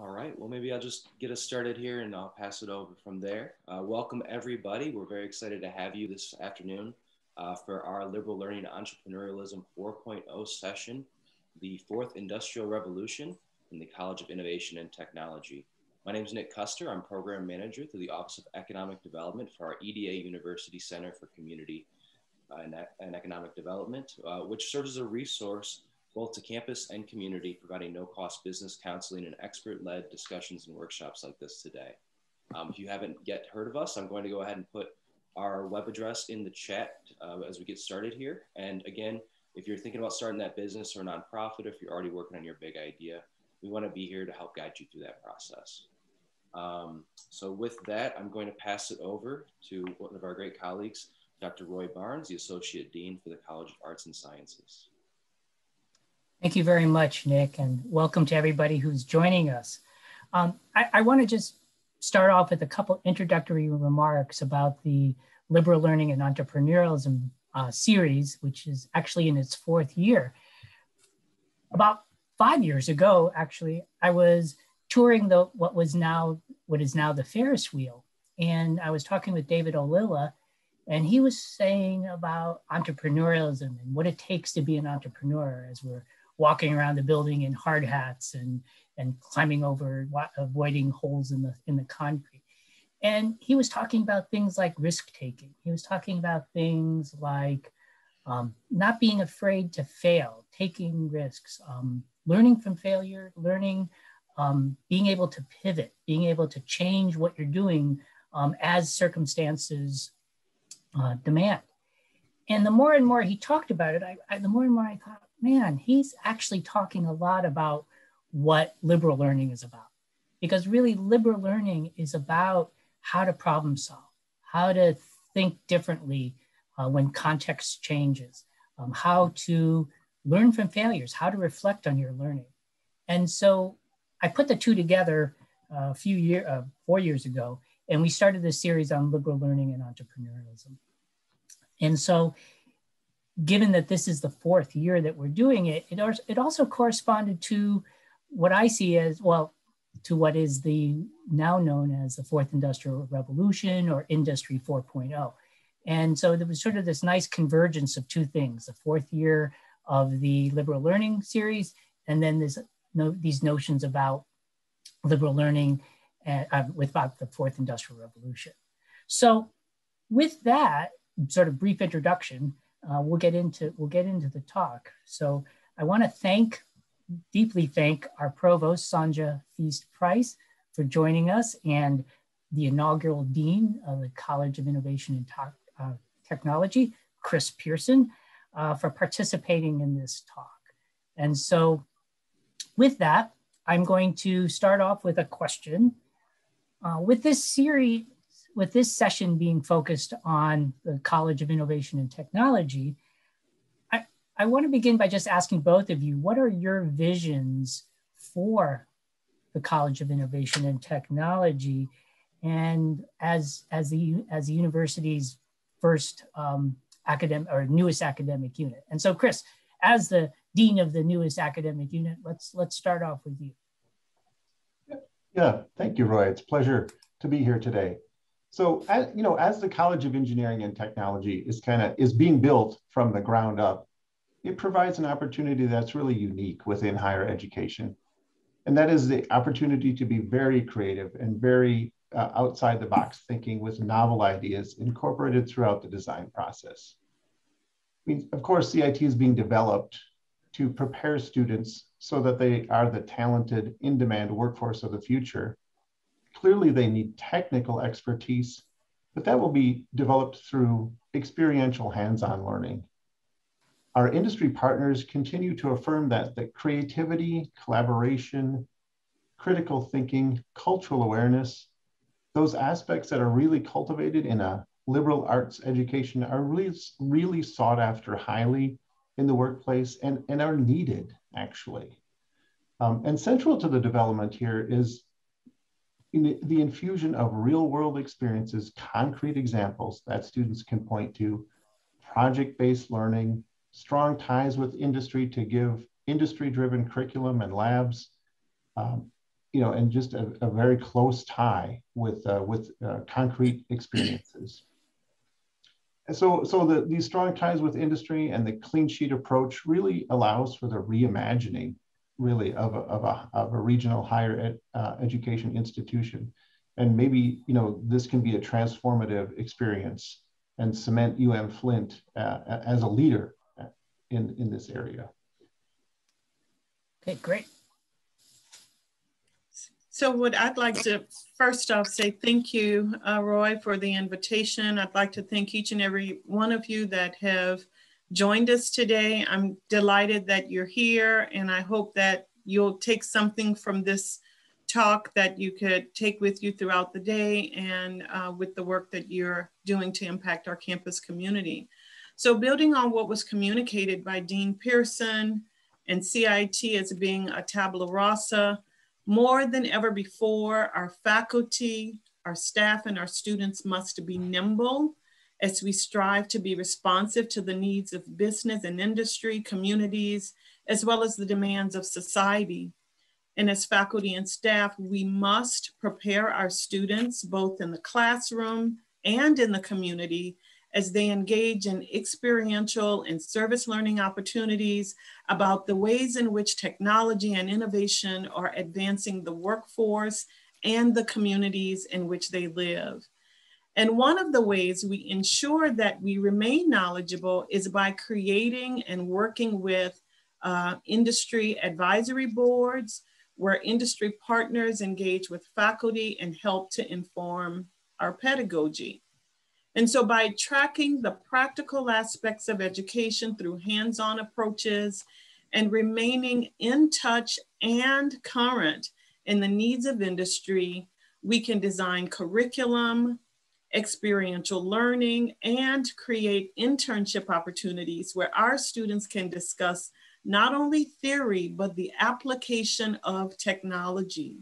All right. Well, maybe I'll just get us started here and I'll pass it over from there. Uh, welcome, everybody. We're very excited to have you this afternoon uh, for our Liberal Learning Entrepreneurialism 4.0 session, the fourth industrial revolution in the College of Innovation and Technology. My name is Nick Custer. I'm program manager through the Office of Economic Development for our EDA University Center for Community uh, and, and, Economic Development, uh, which serves as a resource both to campus and community, providing no cost business counseling and expert led discussions and workshops like this today. Um, if you haven't yet heard of us, I'm going to go ahead and put our web address in the chat uh, as we get started here. And again, if you're thinking about starting that business or nonprofit, if you're already working on your big idea, we want to be here to help guide you through that process. Um, so with that, I'm going to pass it over to one of our great colleagues, Dr. Roy Barnes, the Associate Dean for the College of Arts and Sciences. Thank you very much, Nick, and welcome to everybody who's joining us. Um, I, I want to just start off with a couple introductory remarks about the Liberal Learning and Entrepreneurialism uh, series, which is actually in its fourth year. About five years ago, actually, I was touring the what was now what is now the Ferris wheel, and I was talking with David Olilla, and he was saying about entrepreneurialism and what it takes to be an entrepreneur as we're walking around the building in hard hats and and climbing over avoiding holes in the in the concrete. And he was talking about things like risk taking. He was talking about things like um, not being afraid to fail taking risks um, learning from failure learning um, being able to pivot being able to change what you're doing um, as circumstances uh, demand. And the more and more he talked about it I, I, the more and more i thought man, he's actually talking a lot about what liberal learning is about. Because really, liberal learning is about how to problem solve, how to think differently uh, when context changes, um, how to learn from failures, how to reflect on your learning. And so I put the two together uh, a few years, uh, four years ago, and we started this series on liberal learning and entrepreneurialism. And so given that this is the fourth year that we're doing it, it, it also corresponded to what I see as, well, to what is the now known as the fourth industrial revolution or industry 4.0. And so there was sort of this nice convergence of two things, the fourth year of the liberal learning series, and then this, no, these notions about liberal learning uh, uh with about the fourth industrial revolution. So with that sort of brief introduction, uh, we'll get into we'll get into the talk. So I want to thank deeply thank our provost Sanja Feast Price for joining us and the inaugural dean of the College of Innovation and uh, Technology, Chris Pearson, uh, for participating in this talk. And so with that, I'm going to start off with a question. Uh, with this series, with this session being focused on the College of Innovation and Technology, I, I want to begin by just asking both of you, what are your visions for the College of Innovation and Technology and as, as, the, as the university's first um, academic or newest academic unit? And so Chris, as the dean of the newest academic unit, let's, let's start off with you. Yeah, thank you, Roy. It's a pleasure to be here today. So, as, you know, as the College of Engineering and Technology is kind of is being built from the ground up, it provides an opportunity that's really unique within higher education, and that is the opportunity to be very creative and very uh, outside the box thinking with novel ideas incorporated throughout the design process. I mean, of course, CIT is being developed to prepare students so that they are the talented, in-demand workforce of the future Clearly, they need technical expertise, but that will be developed through experiential hands-on learning. Our industry partners continue to affirm that the creativity, collaboration, critical thinking, cultural awareness, those aspects that are really cultivated in a liberal arts education are really, really sought after highly in the workplace and, and are needed actually. Um, and central to the development here is in the infusion of real world experiences, concrete examples that students can point to, project-based learning, strong ties with industry to give industry-driven curriculum and labs, um, you know, and just a, a very close tie with, uh, with uh, concrete experiences. So, so the, these strong ties with industry and the clean sheet approach really allows for the reimagining really of a, of a, of a regional higher ed, uh, education institution. And maybe, you know, this can be a transformative experience and cement UM Flint uh, as a leader in, in this area. Okay, great. So what I'd like to first off say thank you, uh, Roy, for the invitation. I'd like to thank each and every one of you that have joined us today. I'm delighted that you're here and I hope that you'll take something from this talk that you could take with you throughout the day and uh, with the work that you're doing to impact our campus community. So building on what was communicated by Dean Pearson and CIT as being a tabula rasa, more than ever before, our faculty, our staff, and our students must be nimble as we strive to be responsive to the needs of business and industry, communities, as well as the demands of society. And as faculty and staff, we must prepare our students both in the classroom and in the community as they engage in experiential and service learning opportunities about the ways in which technology and innovation are advancing the workforce and the communities in which they live. And one of the ways we ensure that we remain knowledgeable is by creating and working with uh, industry advisory boards, where industry partners engage with faculty and help to inform our pedagogy. And so by tracking the practical aspects of education through hands-on approaches and remaining in touch and current in the needs of industry, we can design curriculum, experiential learning, and create internship opportunities where our students can discuss not only theory, but the application of technology.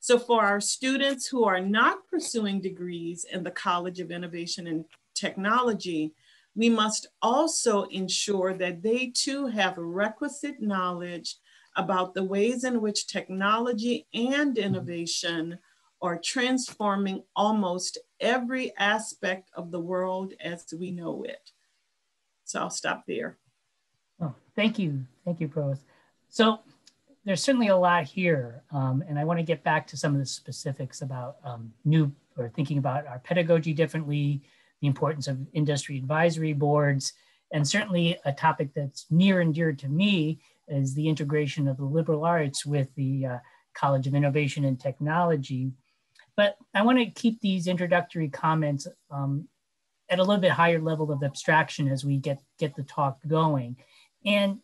So for our students who are not pursuing degrees in the College of Innovation and Technology, we must also ensure that they too have requisite knowledge about the ways in which technology and mm-hmm. innovation are transforming almost every aspect of the world as we know it. So I'll stop there. Oh, thank you. Thank you, Provost. So there's certainly a lot here, um, and I want to get back to some of the specifics about um, new or thinking about our pedagogy differently, the importance of industry advisory boards, and certainly a topic that's near and dear to me is the integration of the liberal arts with the uh, College of Innovation and Technology. But I want to keep these introductory comments um, at a little bit higher level of abstraction as we get, get the talk going. And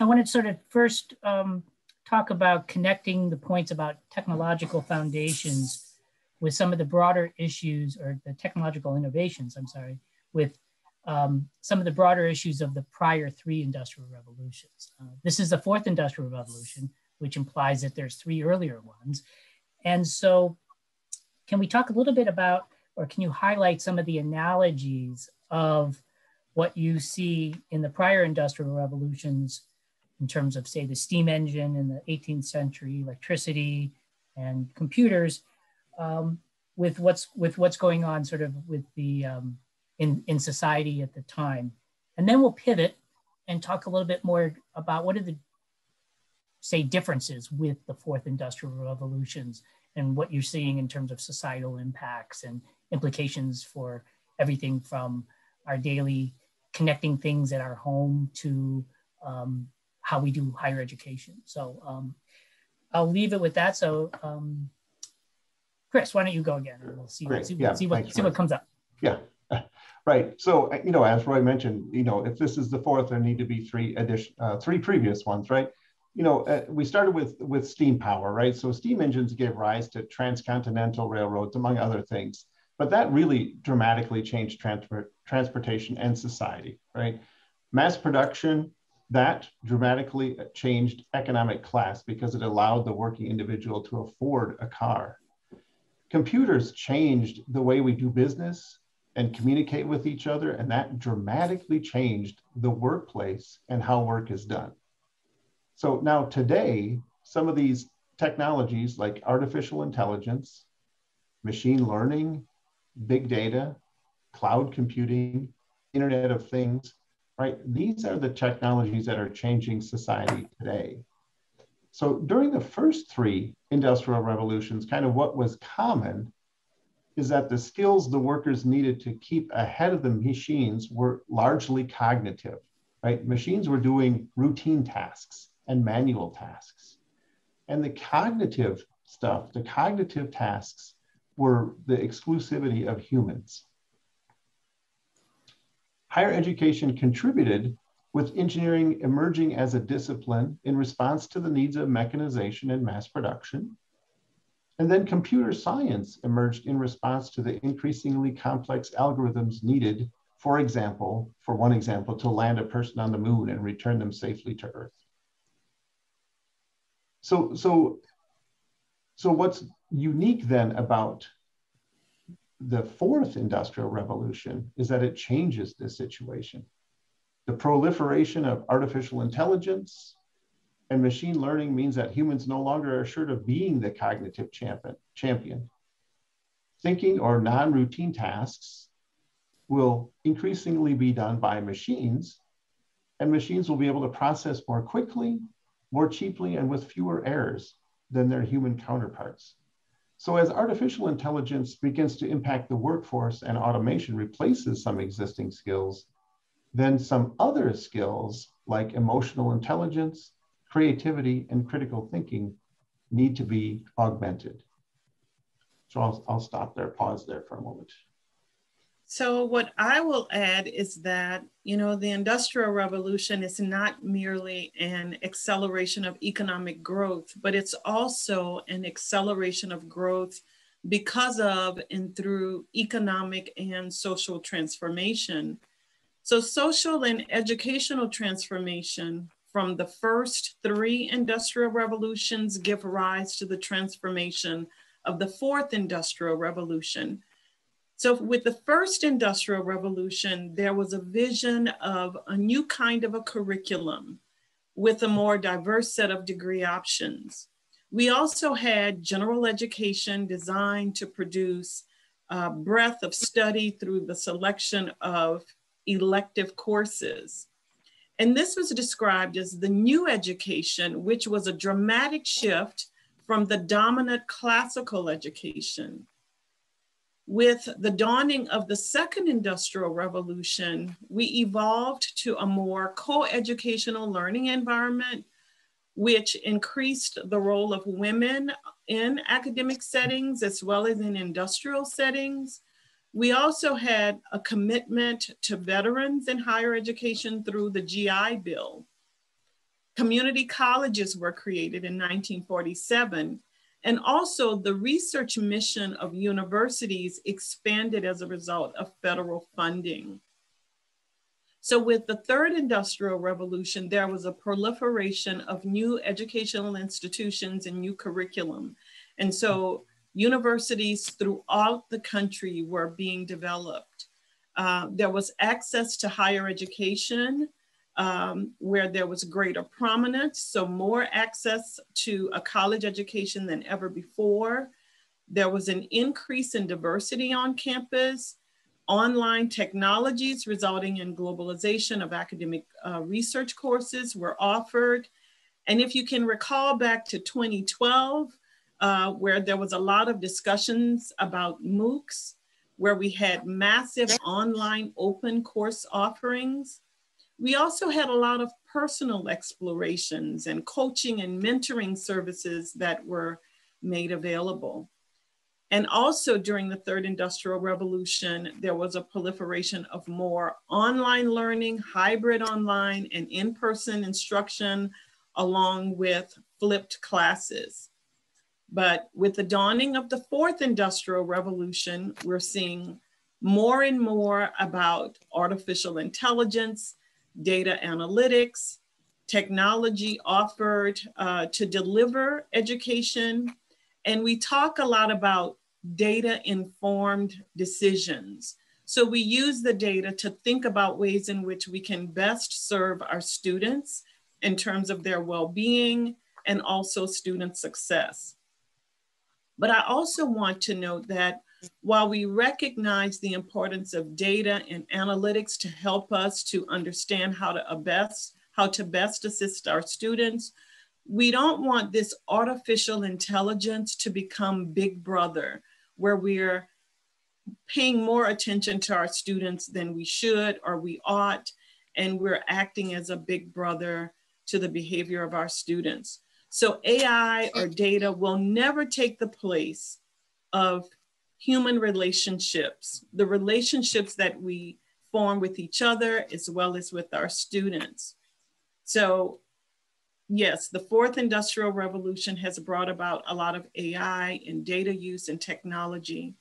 I want to sort of first um, talk about connecting the points about technological foundations with some of the broader issues or the technological innovations, I'm sorry, with um, some of the broader issues of the prior three industrial revolutions. Uh, this is the fourth industrial revolution, which implies that there's three earlier ones. And so can we talk a little bit about, or can you highlight some of the analogies of what you see in the prior industrial revolutions in terms of, say, the steam engine in the 18th century, electricity, and computers, um, with what's with what's going on, sort of with the um, in in society at the time, and then we'll pivot and talk a little bit more about what are the say differences with the fourth industrial revolutions and what you're seeing in terms of societal impacts and implications for everything from our daily connecting things at our home to um, how we do higher education. So um, I'll leave it with that. So um, Chris, why don't you go again? And we'll see, Great. see, yeah, see, what, see what comes up. Yeah, right. So, you know, as Roy mentioned, you know, if this is the fourth, there need to be three addition, uh, three previous ones, right? You know, uh, we started with with steam power, right? So steam engines gave rise to transcontinental railroads, among other things. But that really dramatically changed transport, transportation and society, right? Mass production, that dramatically changed economic class because it allowed the working individual to afford a car. Computers changed the way we do business and communicate with each other, and that dramatically changed the workplace and how work is done. So now today, some of these technologies like artificial intelligence, machine learning, big data, cloud computing, Internet of Things, right? These are the technologies that are changing society today. So during the first three industrial revolutions, kind of what was common is that the skills the workers needed to keep ahead of the machines were largely cognitive, right? Machines were doing routine tasks and manual tasks. And the cognitive stuff, the cognitive tasks were the exclusivity of humans. Higher education contributed with engineering emerging as a discipline in response to the needs of mechanization and mass production. And then computer science emerged in response to the increasingly complex algorithms needed, for example, for one example, to land a person on the moon and return them safely to Earth. So, so, so what's unique then about the fourth industrial revolution is that it changes this situation. The proliferation of artificial intelligence and machine learning means that humans no longer are assured of being the cognitive champion. champion. Thinking or non-routine tasks will increasingly be done by machines and machines will be able to process more quickly more cheaply and with fewer errors than their human counterparts. So as artificial intelligence begins to impact the workforce and automation replaces some existing skills, then some other skills like emotional intelligence, creativity, and critical thinking need to be augmented. So I'll, I'll stop there, pause there for a moment. So, what I will add is that, you know, the Industrial Revolution is not merely an acceleration of economic growth, but it's also an acceleration of growth because of and through economic and social transformation. So, social and educational transformation from the first three industrial revolutions give rise to the transformation of the fourth industrial revolution so, with the first industrial revolution, there was a vision of a new kind of a curriculum with a more diverse set of degree options. We also had general education designed to produce a breadth of study through the selection of elective courses. And this was described as the new education, which was a dramatic shift from the dominant classical education with the dawning of the second industrial revolution, we evolved to a more co-educational learning environment, which increased the role of women in academic settings as well as in industrial settings. We also had a commitment to veterans in higher education through the GI Bill. Community colleges were created in 1947 and also the research mission of universities expanded as a result of federal funding. So with the third industrial revolution, there was a proliferation of new educational institutions and new curriculum. And so universities throughout the country were being developed. Uh, there was access to higher education um, where there was greater prominence, so more access to a college education than ever before. There was an increase in diversity on campus, online technologies resulting in globalization of academic uh, research courses were offered. And if you can recall back to 2012, uh, where there was a lot of discussions about MOOCs, where we had massive online open course offerings, we also had a lot of personal explorations and coaching and mentoring services that were made available. And also during the third industrial revolution, there was a proliferation of more online learning, hybrid online and in-person instruction, along with flipped classes. But with the dawning of the fourth industrial revolution, we're seeing more and more about artificial intelligence, data analytics, technology offered uh, to deliver education. And we talk a lot about data informed decisions. So we use the data to think about ways in which we can best serve our students in terms of their well being, and also student success. But I also want to note that while we recognize the importance of data and analytics to help us to understand how to best, how to best assist our students, we don't want this artificial intelligence to become big brother, where we're paying more attention to our students than we should or we ought, and we're acting as a big brother to the behavior of our students. So AI or data will never take the place of human relationships, the relationships that we form with each other as well as with our students. So yes, the fourth industrial revolution has brought about a lot of AI and data use and technology,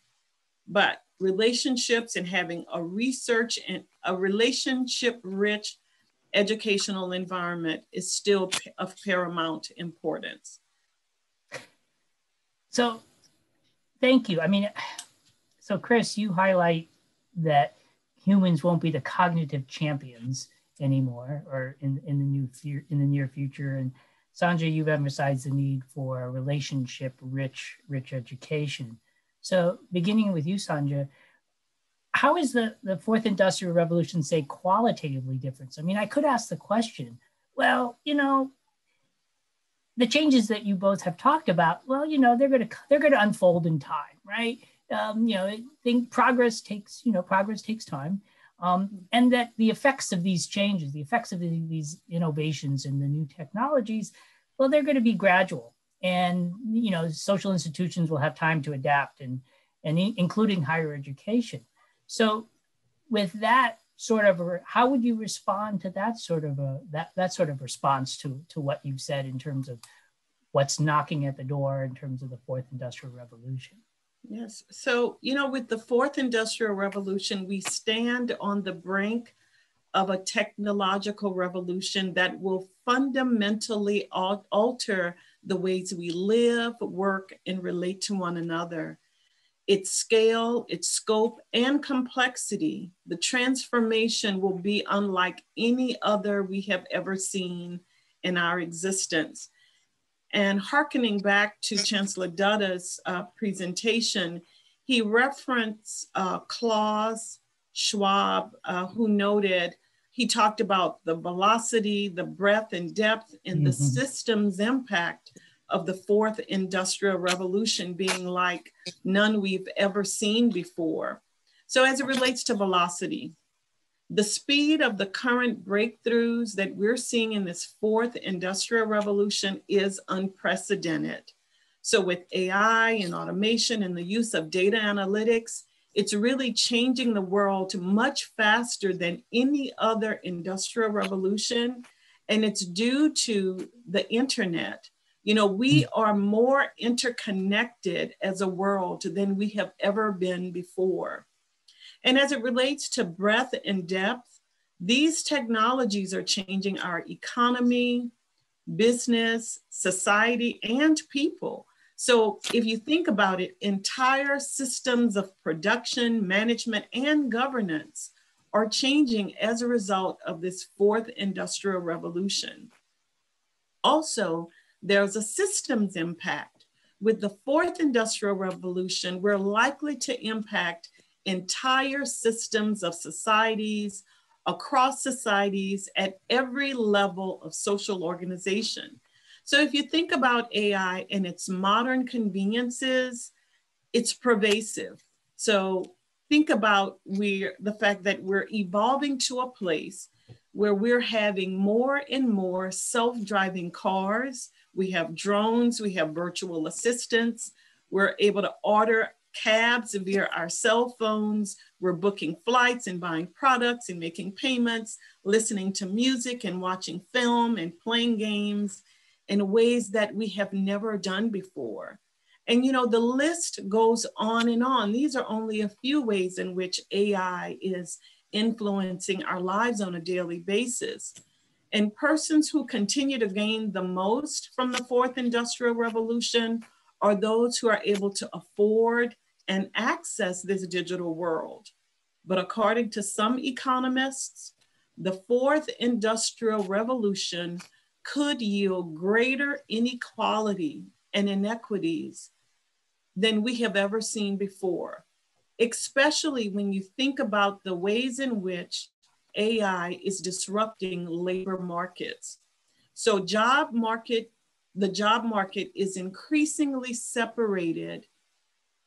but relationships and having a research and a relationship rich educational environment is still of paramount importance. So thank you. I mean, so Chris, you highlight that humans won't be the cognitive champions anymore or in, in the new in the near future. And Sonja, you've emphasized the need for a relationship rich, rich education. So beginning with you, Sandra, how is the, the fourth industrial revolution say qualitatively different? I mean, I could ask the question, well, you know, the changes that you both have talked about, well, you know, they're going to they're going to unfold in time, right? Um, you know, I think progress takes you know progress takes time, um, and that the effects of these changes, the effects of the, these innovations and the new technologies, well, they're going to be gradual, and you know, social institutions will have time to adapt, and and including higher education. So, with that sort of how would you respond to that sort of a that that sort of response to to what you've said in terms of what's knocking at the door in terms of the fourth industrial revolution? Yes. So you know with the fourth industrial revolution we stand on the brink of a technological revolution that will fundamentally alter the ways we live work and relate to one another its scale, its scope, and complexity, the transformation will be unlike any other we have ever seen in our existence. And hearkening back to Chancellor Dutta's uh, presentation, he referenced uh, Klaus Schwab, uh, who noted, he talked about the velocity, the breadth and depth, and mm-hmm. the systems impact of the fourth industrial revolution being like none we've ever seen before. So, as it relates to velocity, the speed of the current breakthroughs that we're seeing in this fourth industrial revolution is unprecedented. So, with AI and automation and the use of data analytics, it's really changing the world much faster than any other industrial revolution. And it's due to the internet you know, we mm. are more interconnected as a world than we have ever been before. And as it relates to breadth and depth, these technologies are changing our economy, business, society, and people. So if you think about it, entire systems of production, management, and governance are changing as a result of this fourth industrial revolution. Also, there's a systems impact. With the fourth industrial revolution, we're likely to impact entire systems of societies across societies at every level of social organization. So if you think about AI and its modern conveniences, it's pervasive. So think about we the fact that we're evolving to a place where we're having more and more self-driving cars, we have drones, we have virtual assistants. We're able to order cabs via our cell phones. We're booking flights and buying products and making payments, listening to music and watching film and playing games in ways that we have never done before. And you know, the list goes on and on. These are only a few ways in which AI is influencing our lives on a daily basis. And persons who continue to gain the most from the fourth industrial revolution are those who are able to afford and access this digital world. But according to some economists, the fourth industrial revolution could yield greater inequality and inequities than we have ever seen before, especially when you think about the ways in which AI is disrupting labor markets. So job market, the job market is increasingly separated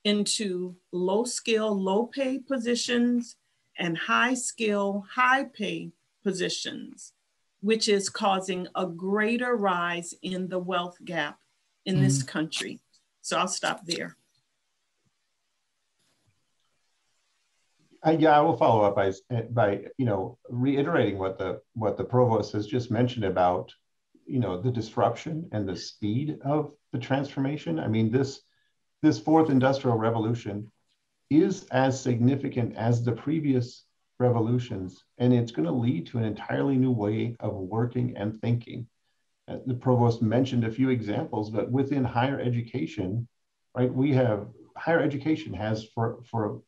into low skill, low pay positions and high skill, high pay positions, which is causing a greater rise in the wealth gap in mm. this country. So I'll stop there. Uh, yeah, I will follow up by by you know reiterating what the what the provost has just mentioned about you know the disruption and the speed of the transformation. I mean this this fourth industrial revolution is as significant as the previous revolutions, and it's going to lead to an entirely new way of working and thinking. Uh, the provost mentioned a few examples, but within higher education, right, we have higher education has for for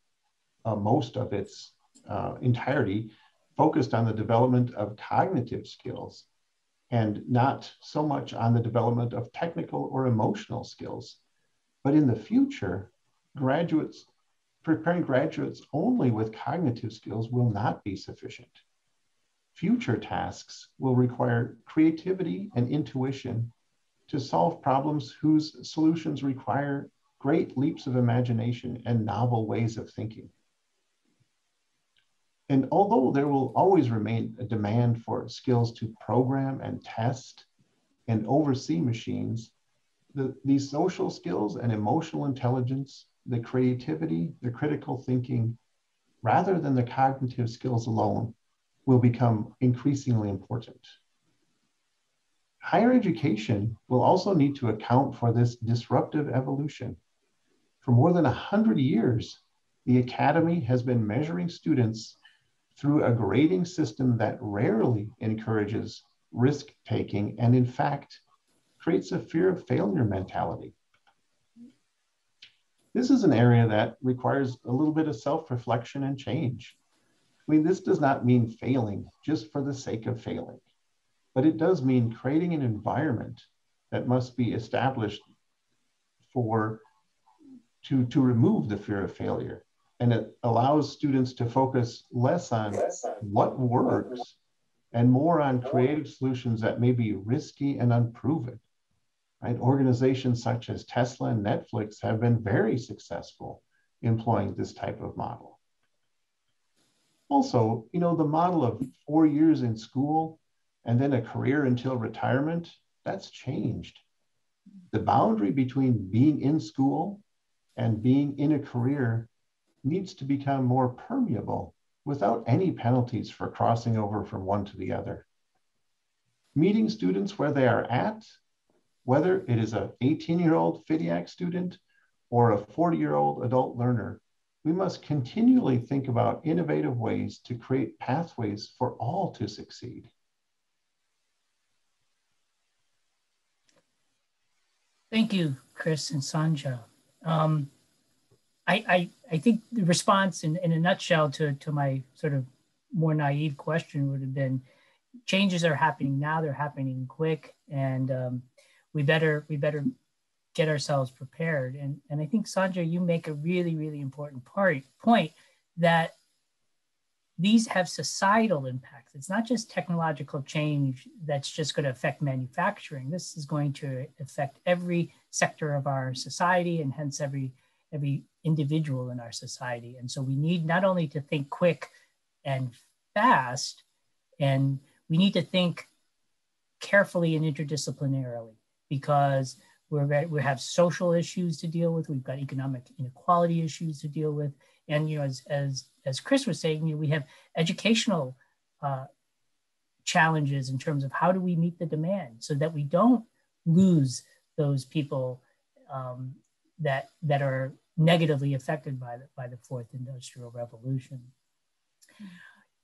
uh, most of its uh, entirety focused on the development of cognitive skills and not so much on the development of technical or emotional skills. But in the future, graduates, preparing graduates only with cognitive skills will not be sufficient. Future tasks will require creativity and intuition to solve problems whose solutions require great leaps of imagination and novel ways of thinking. And although there will always remain a demand for skills to program and test and oversee machines, the, these social skills and emotional intelligence, the creativity, the critical thinking, rather than the cognitive skills alone, will become increasingly important. Higher education will also need to account for this disruptive evolution. For more than 100 years, the Academy has been measuring students through a grading system that rarely encourages risk taking and, in fact, creates a fear of failure mentality. This is an area that requires a little bit of self reflection and change. I mean, this does not mean failing just for the sake of failing, but it does mean creating an environment that must be established for to, to remove the fear of failure and it allows students to focus less on what works and more on creative solutions that may be risky and unproven. Right? Organizations such as Tesla and Netflix have been very successful employing this type of model. Also, you know, the model of four years in school and then a career until retirement, that's changed. The boundary between being in school and being in a career needs to become more permeable without any penalties for crossing over from one to the other. Meeting students where they are at, whether it is an 18 year old FTIAC student or a 40 year old adult learner, we must continually think about innovative ways to create pathways for all to succeed. Thank you, Chris and Sonja. Um, I, I, I think the response in, in a nutshell to, to my sort of more naive question would have been changes are happening now, they're happening quick, and um, we better we better get ourselves prepared. And, and I think, Sonja, you make a really, really important part, point that these have societal impacts. It's not just technological change that's just going to affect manufacturing. This is going to affect every sector of our society and hence every every individual in our society. And so we need not only to think quick and fast, and we need to think carefully and interdisciplinarily because we're, we have social issues to deal with. We've got economic inequality issues to deal with. And, you know, as, as, as Chris was saying, you know, we have educational uh, challenges in terms of how do we meet the demand so that we don't lose those people um, that, that are negatively affected by the, by the fourth industrial revolution.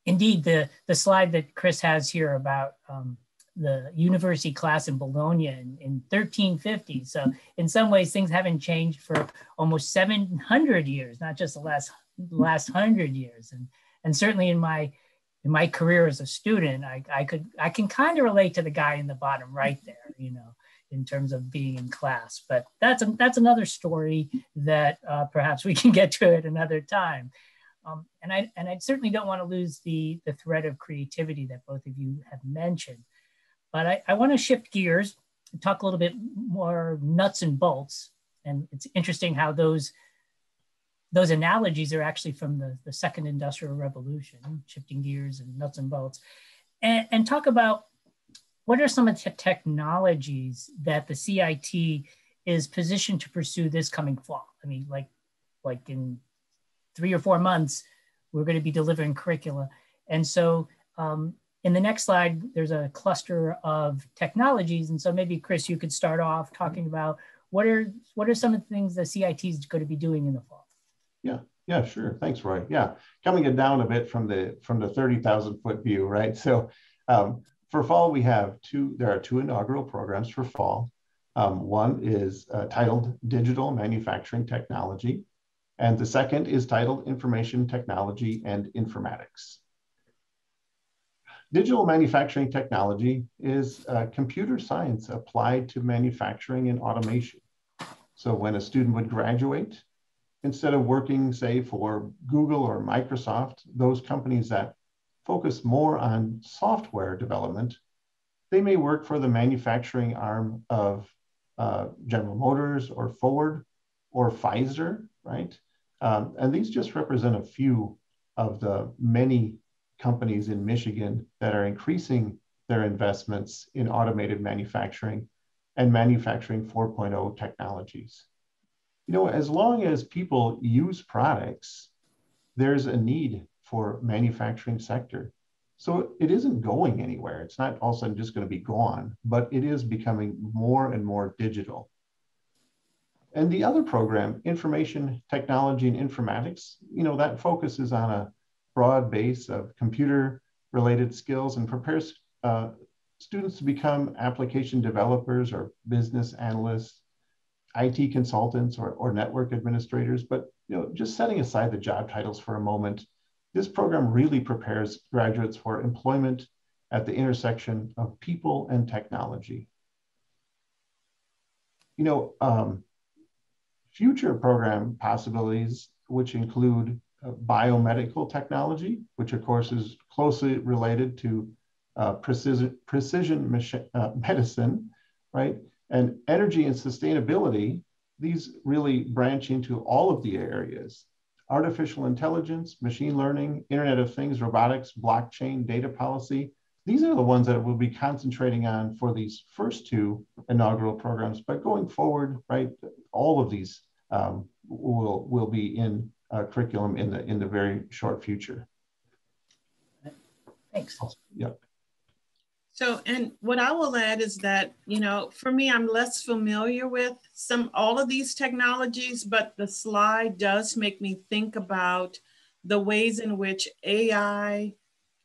Indeed, the, the slide that Chris has here about um, the university class in Bologna in, in 1350. So in some ways, things haven't changed for almost 700 years, not just the last last hundred years. And, and certainly in my in my career as a student, I, I could I can kind of relate to the guy in the bottom right there, you know, in terms of being in class. But that's a, that's another story that uh, perhaps we can get to at another time. Um, and I and I certainly don't want to lose the the thread of creativity that both of you have mentioned. But I, I want to shift gears and talk a little bit more nuts and bolts. And it's interesting how those those analogies are actually from the, the second industrial revolution, shifting gears and nuts and bolts, and, and talk about what are some of the technologies that the CIT is positioned to pursue this coming fall? I mean, like, like in three or four months, we're going to be delivering curricula. And so um, in the next slide, there's a cluster of technologies. And so maybe Chris, you could start off talking about what are, what are some of the things the CIT is going to be doing in the fall? Yeah, yeah, sure. Thanks, Roy. Yeah, coming it down a bit from the from the 30,000 foot view, right? So um, for fall, we have two, there are two inaugural programs for fall. Um, one is uh, titled Digital Manufacturing Technology, and the second is titled Information Technology and Informatics. Digital manufacturing technology is uh, computer science applied to manufacturing and automation. So when a student would graduate, instead of working, say, for Google or Microsoft, those companies that focus more on software development, they may work for the manufacturing arm of uh, General Motors or Ford or Pfizer, right? Um, and these just represent a few of the many companies in Michigan that are increasing their investments in automated manufacturing and manufacturing 4.0 technologies. You know, as long as people use products, there's a need for manufacturing sector. So it isn't going anywhere. It's not all of a sudden just going to be gone, but it is becoming more and more digital. And the other program, Information Technology and Informatics, you know, that focuses on a broad base of computer related skills and prepares uh, students to become application developers or business analysts, IT consultants or, or network administrators. But you know, just setting aside the job titles for a moment, this program really prepares graduates for employment at the intersection of people and technology. You know, um, future program possibilities, which include uh, biomedical technology, which of course is closely related to uh, precision, precision uh, medicine, right? And energy and sustainability, these really branch into all of the areas artificial intelligence, machine learning, Internet of Things, robotics, blockchain, data policy. These are the ones that we'll be concentrating on for these first two inaugural programs. But going forward, right, all of these um, will will be in uh, curriculum in the in the very short future. Thanks. Yep. So, and what I will add is that, you know, for me, I'm less familiar with some, all of these technologies, but the slide does make me think about the ways in which AI,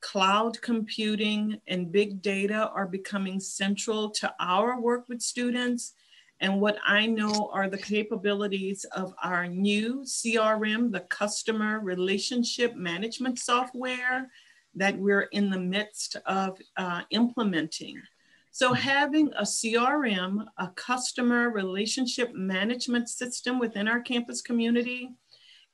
cloud computing, and big data are becoming central to our work with students. And what I know are the capabilities of our new CRM, the customer relationship management software that we're in the midst of uh, implementing. So having a CRM, a customer relationship management system within our campus community,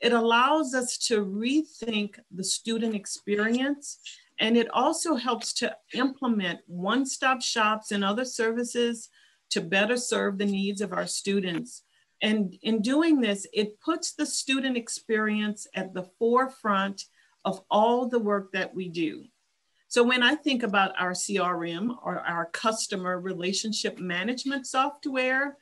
it allows us to rethink the student experience and it also helps to implement one-stop shops and other services to better serve the needs of our students. And in doing this, it puts the student experience at the forefront of all the work that we do. So when I think about our CRM or our customer relationship management software,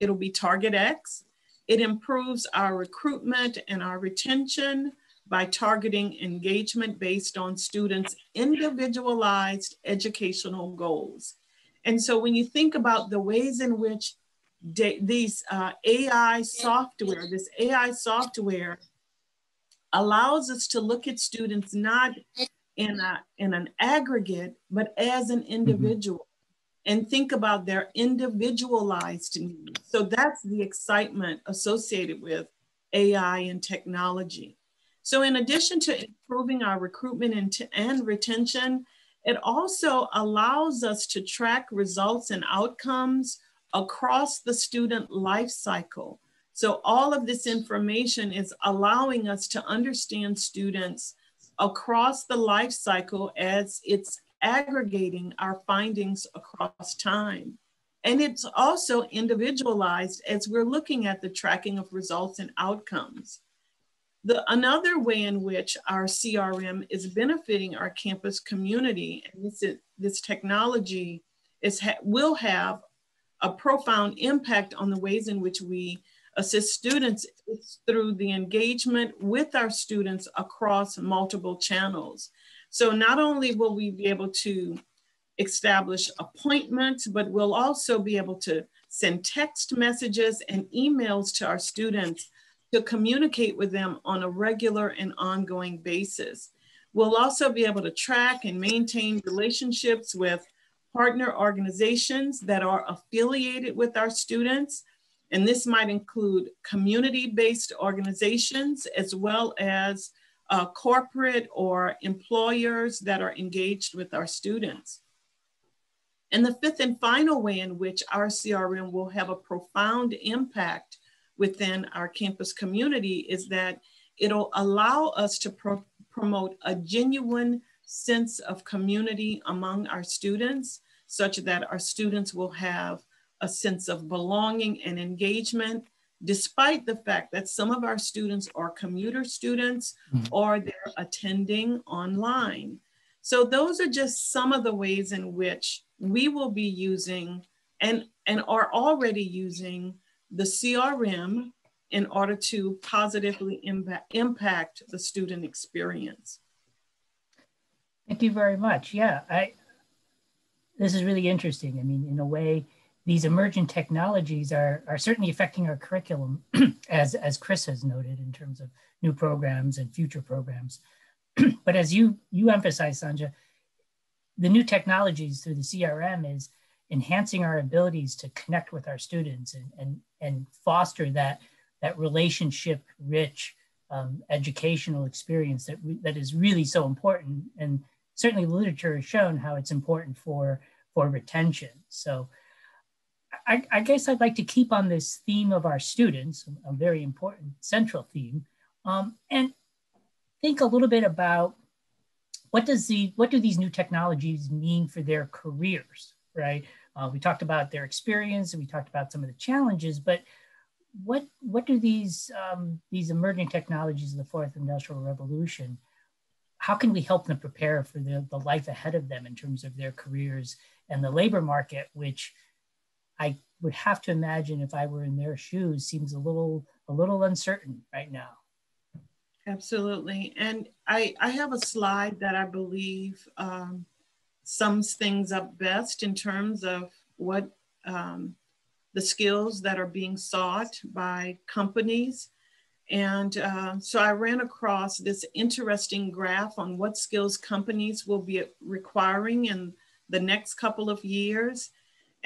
it'll be TargetX. It improves our recruitment and our retention by targeting engagement based on students' individualized educational goals. And so when you think about the ways in which these uh, AI software, this AI software allows us to look at students not in, a, in an aggregate, but as an mm-hmm. individual mm-hmm. and think about their individualized needs. So that's the excitement associated with AI and technology. So in addition to improving our recruitment and, and retention, it also allows us to track results and outcomes across the student life cycle. So all of this information is allowing us to understand students across the life cycle as it's aggregating our findings across time. And it's also individualized as we're looking at the tracking of results and outcomes. The, another way in which our CRM is benefiting our campus community, and this, is, this technology is, will have a profound impact on the ways in which we assist students through the engagement with our students across multiple channels. So not only will we be able to establish appointments, but we'll also be able to send text messages and emails to our students to communicate with them on a regular and ongoing basis. We'll also be able to track and maintain relationships with partner organizations that are affiliated with our students. And this might include community-based organizations as well as uh, corporate or employers that are engaged with our students. And the fifth and final way in which our CRM will have a profound impact within our campus community is that it'll allow us to pro promote a genuine sense of community among our students, such that our students will have a sense of belonging and engagement, despite the fact that some of our students are commuter students mm -hmm. or they're attending online. So those are just some of the ways in which we will be using and, and are already using the CRM in order to positively impact, impact the student experience. Thank you very much. Yeah, I, this is really interesting. I mean, in a way, these emerging technologies are, are certainly affecting our curriculum, as, as Chris has noted, in terms of new programs and future programs. but as you, you emphasize, Sonja, the new technologies through the CRM is enhancing our abilities to connect with our students and, and, and foster that, that relationship rich um, educational experience that, that is really so important. And certainly literature has shown how it's important for, for retention. So I, I guess I'd like to keep on this theme of our students, a very important central theme, um, and think a little bit about what does the what do these new technologies mean for their careers, right? Uh, we talked about their experience and we talked about some of the challenges, but what what do these um, these emerging technologies of the fourth industrial revolution? How can we help them prepare for the, the life ahead of them in terms of their careers and the labor market, which I would have to imagine if I were in their shoes seems a little a little uncertain right now. Absolutely. And I, I have a slide that I believe um, sums things up best in terms of what um, the skills that are being sought by companies. And uh, so I ran across this interesting graph on what skills companies will be requiring in the next couple of years.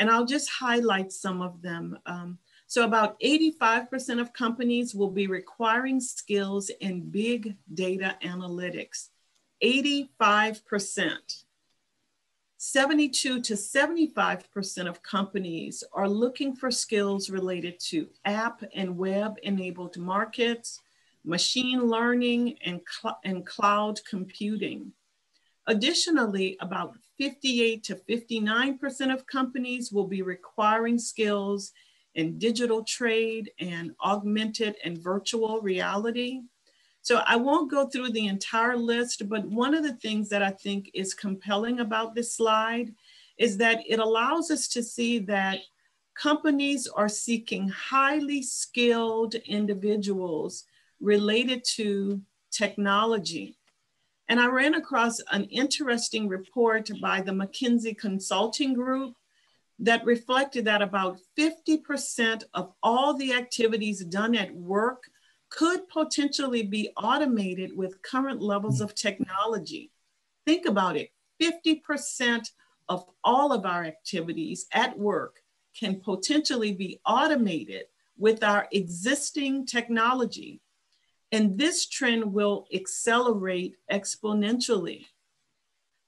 And I'll just highlight some of them. Um, so about 85% of companies will be requiring skills in big data analytics. 85%. 72 to 75% of companies are looking for skills related to app and web enabled markets, machine learning, and, cl and cloud computing. Additionally, about 58 to 59% of companies will be requiring skills in digital trade and augmented and virtual reality. So I won't go through the entire list, but one of the things that I think is compelling about this slide is that it allows us to see that companies are seeking highly skilled individuals related to technology. And I ran across an interesting report by the McKinsey Consulting Group that reflected that about 50% of all the activities done at work could potentially be automated with current levels of technology. Think about it 50% of all of our activities at work can potentially be automated with our existing technology. And this trend will accelerate exponentially.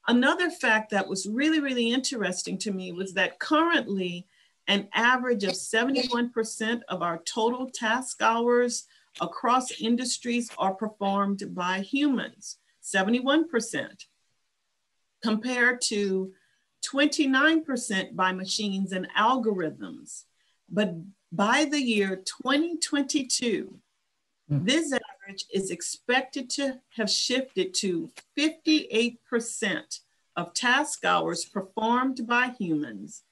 Another fact that was really, really interesting to me was that currently an average of 71% of our total task hours across industries are performed by humans, 71%, compared to 29% by machines and algorithms. But by the year 2022, mm. this average is expected to have shifted to 58% of task hours performed by humans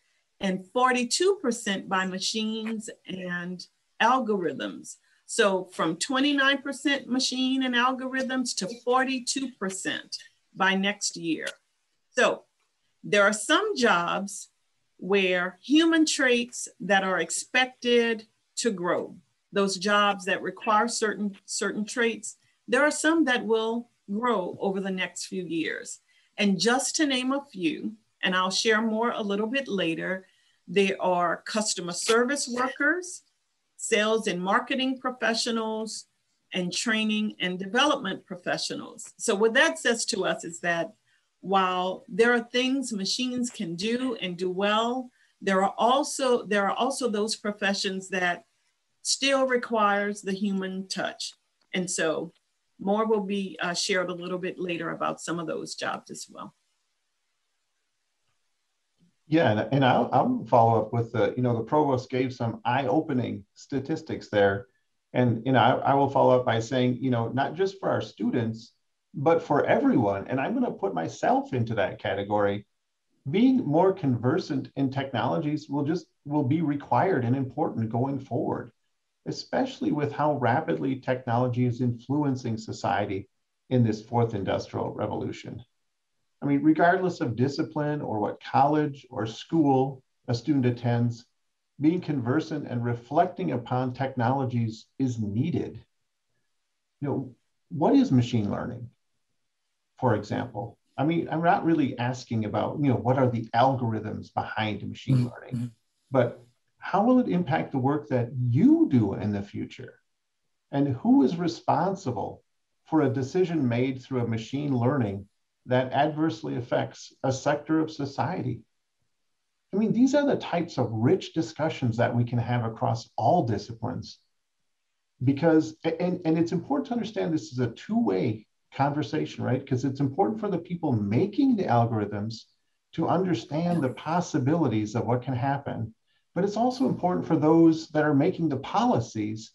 and 42% by machines and algorithms. So from 29% machine and algorithms to 42% by next year. So there are some jobs where human traits that are expected to grow, those jobs that require certain, certain traits, there are some that will grow over the next few years. And just to name a few, and I'll share more a little bit later, there are customer service workers, sales and marketing professionals, and training and development professionals. So what that says to us is that while there are things machines can do and do well, there are also there are also those professions that still requires the human touch. And so more will be uh, shared a little bit later about some of those jobs as well. Yeah, and, I'll, I'll follow up with the, you know, the provost gave some eye-opening statistics there. And, you know, I, I will follow up by saying, you know, not just for our students, but for everyone, and I'm going to put myself into that category, being more conversant in technologies will just will be required and important going forward, especially with how rapidly technology is influencing society in this fourth industrial revolution. I mean, regardless of discipline or what college or school a student attends, being conversant and reflecting upon technologies is needed. You know, what is machine learning? for example. I mean, I'm not really asking about, you know, what are the algorithms behind machine mm-hmm. learning, but how will it impact the work that you do in the future? And who is responsible for a decision made through a machine learning that adversely affects a sector of society? I mean, these are the types of rich discussions that we can have across all disciplines. Because, and, and it's important to understand this is a two way conversation, right? Because it's important for the people making the algorithms to understand the possibilities of what can happen. But it's also important for those that are making the policies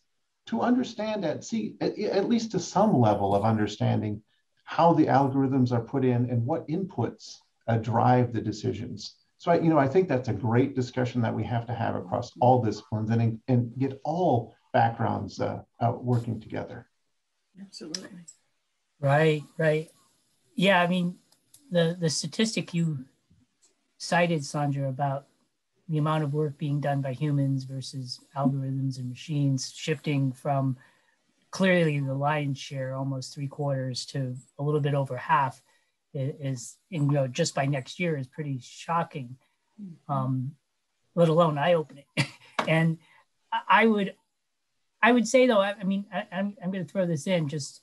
to understand that, see, at, at least to some level of understanding how the algorithms are put in and what inputs uh, drive the decisions. So, I, you know, I think that's a great discussion that we have to have across all disciplines and, and get all backgrounds uh, uh, working together. Absolutely. Right, right. Yeah, I mean, the the statistic you cited, Sonja, about the amount of work being done by humans versus algorithms and machines shifting from clearly the lion's share, almost three quarters, to a little bit over half, is, in, you know just by next year is pretty shocking, um, let alone eye opening. and I would, I would say though, I, I mean, I, I'm I'm going to throw this in just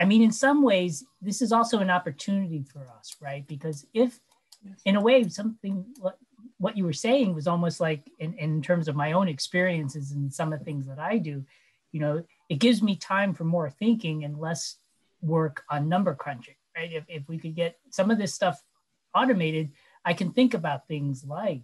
I mean, in some ways, this is also an opportunity for us, right? Because if, in a way, something what you were saying was almost like, in, in terms of my own experiences and some of the things that I do, you know, it gives me time for more thinking and less work on number crunching, right? If, if we could get some of this stuff automated, I can think about things like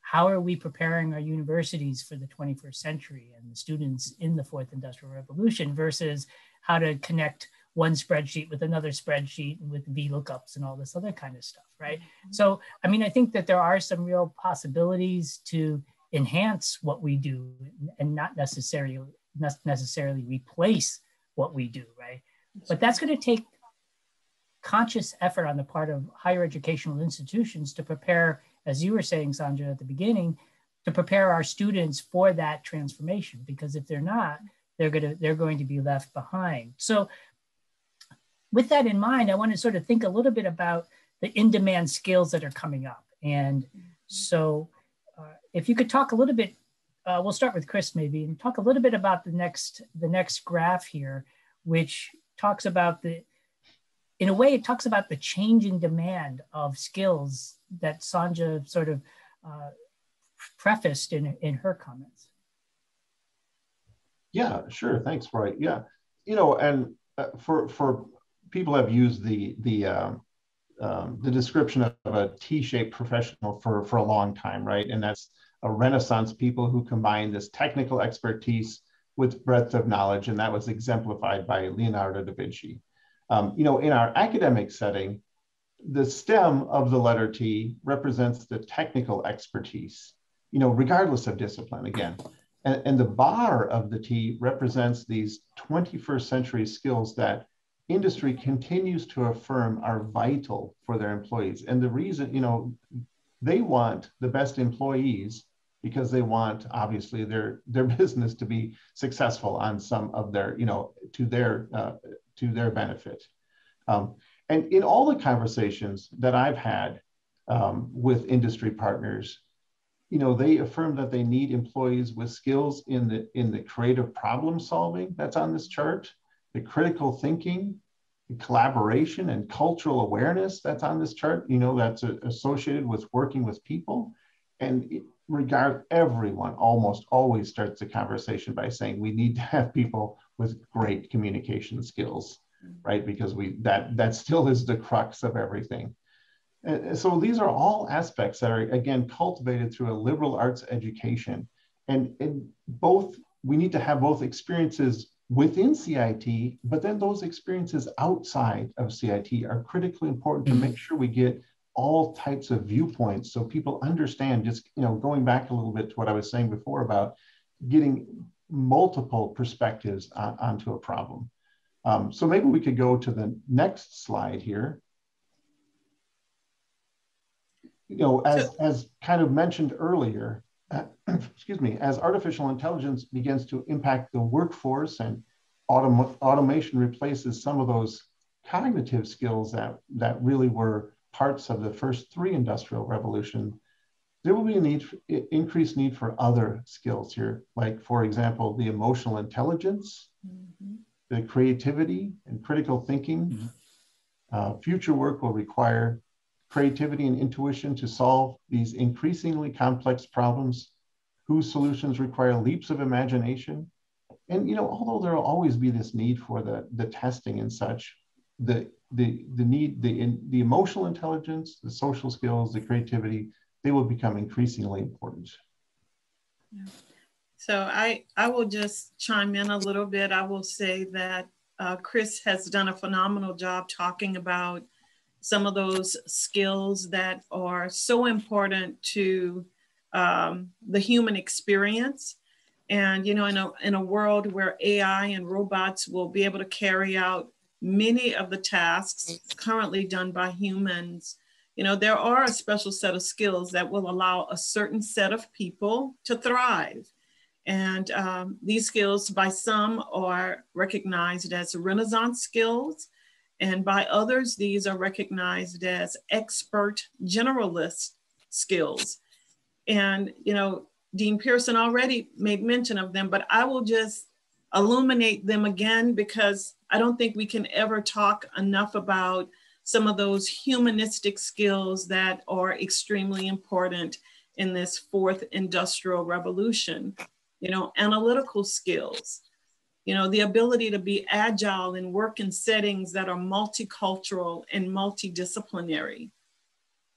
how are we preparing our universities for the 21st century and the students in the fourth industrial revolution versus how to connect one spreadsheet with another spreadsheet and with VLOOKUPs and all this other kind of stuff, right? Mm-hmm. So, I mean, I think that there are some real possibilities to enhance what we do and not necessarily necessarily replace what we do, right? But that's going to take conscious effort on the part of higher educational institutions to prepare, as you were saying, Sonja, at the beginning, to prepare our students for that transformation. Because if they're not, they're going to they're going to be left behind. So with that in mind, I want to sort of think a little bit about the in-demand skills that are coming up. And so uh, if you could talk a little bit uh, we'll start with Chris maybe and talk a little bit about the next the next graph here, which talks about the in a way it talks about the changing demand of skills that Sonja sort of uh, prefaced in in her comments. Yeah, sure. Thanks, Roy. Yeah, you know, and uh, for for people have used the the um, um, the description of a T-shaped professional for for a long time, right? And that's a Renaissance people who combine this technical expertise with breadth of knowledge, and that was exemplified by Leonardo da Vinci. Um, you know, in our academic setting, the stem of the letter T represents the technical expertise, you know, regardless of discipline, again. And, and the bar of the T represents these 21st century skills that industry continues to affirm are vital for their employees. And the reason, you know, they want the best employees because they want obviously their their business to be successful on some of their you know to their uh, to their benefit um, and in all the conversations that i've had um, with industry partners you know they affirm that they need employees with skills in the in the creative problem solving that's on this chart the critical thinking the collaboration and cultural awareness that's on this chart you know that's a, associated with working with people. And regard everyone almost always starts the conversation by saying we need to have people with great communication skills right? Because we that that still is the crux of everything. And so these are all aspects that are again cultivated through a liberal arts education. And, and both we need to have both experiences within CIT, but then those experiences outside of CIT are critically important to make sure we get all types of viewpoints so people understand just you know going back a little bit to what i was saying before about getting multiple perspectives on, onto a problem. Um, so maybe we could go to the next slide here. You know as as kind of mentioned earlier excuse me as artificial intelligence begins to impact the workforce and autom- automation replaces some of those cognitive skills that that really were parts of the first three industrial revolution, there will be a need, for, increased need for other skills here, like for example, the emotional intelligence, mm-hmm. the creativity and critical thinking. Mm-hmm. Uh, future work will require creativity and intuition to solve these increasingly complex problems whose solutions require leaps of imagination. And you know, although there will always be this need for the, the testing and such, the the the need the in, the emotional intelligence the social skills the creativity they will become increasingly important yeah. so i i will just chime in a little bit i will say that uh, chris has done a phenomenal job talking about some of those skills that are so important to um, the human experience and you know in a, in a world where ai and robots will be able to carry out many of the tasks currently done by humans, you know, there are a special set of skills that will allow a certain set of people to thrive. And um, these skills, by some, are recognized as Renaissance skills, and by others, these are recognized as expert generalist skills. And, you know, Dean Pearson already made mention of them, but I will just illuminate them again because I don't think we can ever talk enough about some of those humanistic skills that are extremely important in this fourth industrial revolution. You know, analytical skills, you know, the ability to be agile and work in settings that are multicultural and multidisciplinary.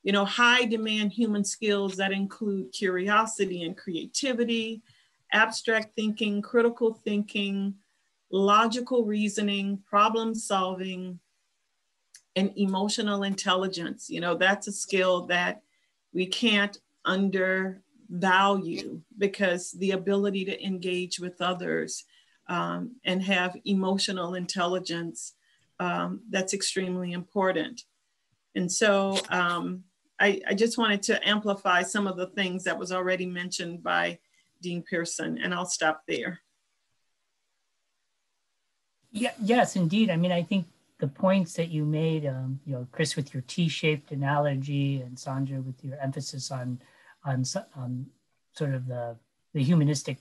You know, high demand human skills that include curiosity and creativity, abstract thinking, critical thinking, logical reasoning, problem solving, and emotional intelligence. You know, that's a skill that we can't undervalue because the ability to engage with others um, and have emotional intelligence, um, that's extremely important. And so um, I, I just wanted to amplify some of the things that was already mentioned by Dean Pearson, and I'll stop there. Yeah, yes, indeed. I mean, I think the points that you made, um, you know, Chris, with your T-shaped analogy, and Sonja with your emphasis on, on, on sort of the the humanistic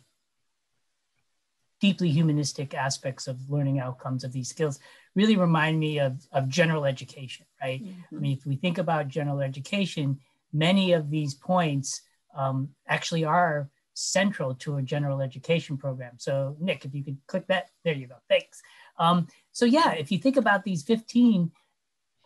deeply humanistic aspects of learning outcomes of these skills really remind me of, of general education, right? Mm-hmm. I mean, if we think about general education, many of these points um, actually are central to a general education program. So, Nick, if you could click that, there you go. Thanks. Um, so, yeah, if you think about these 15,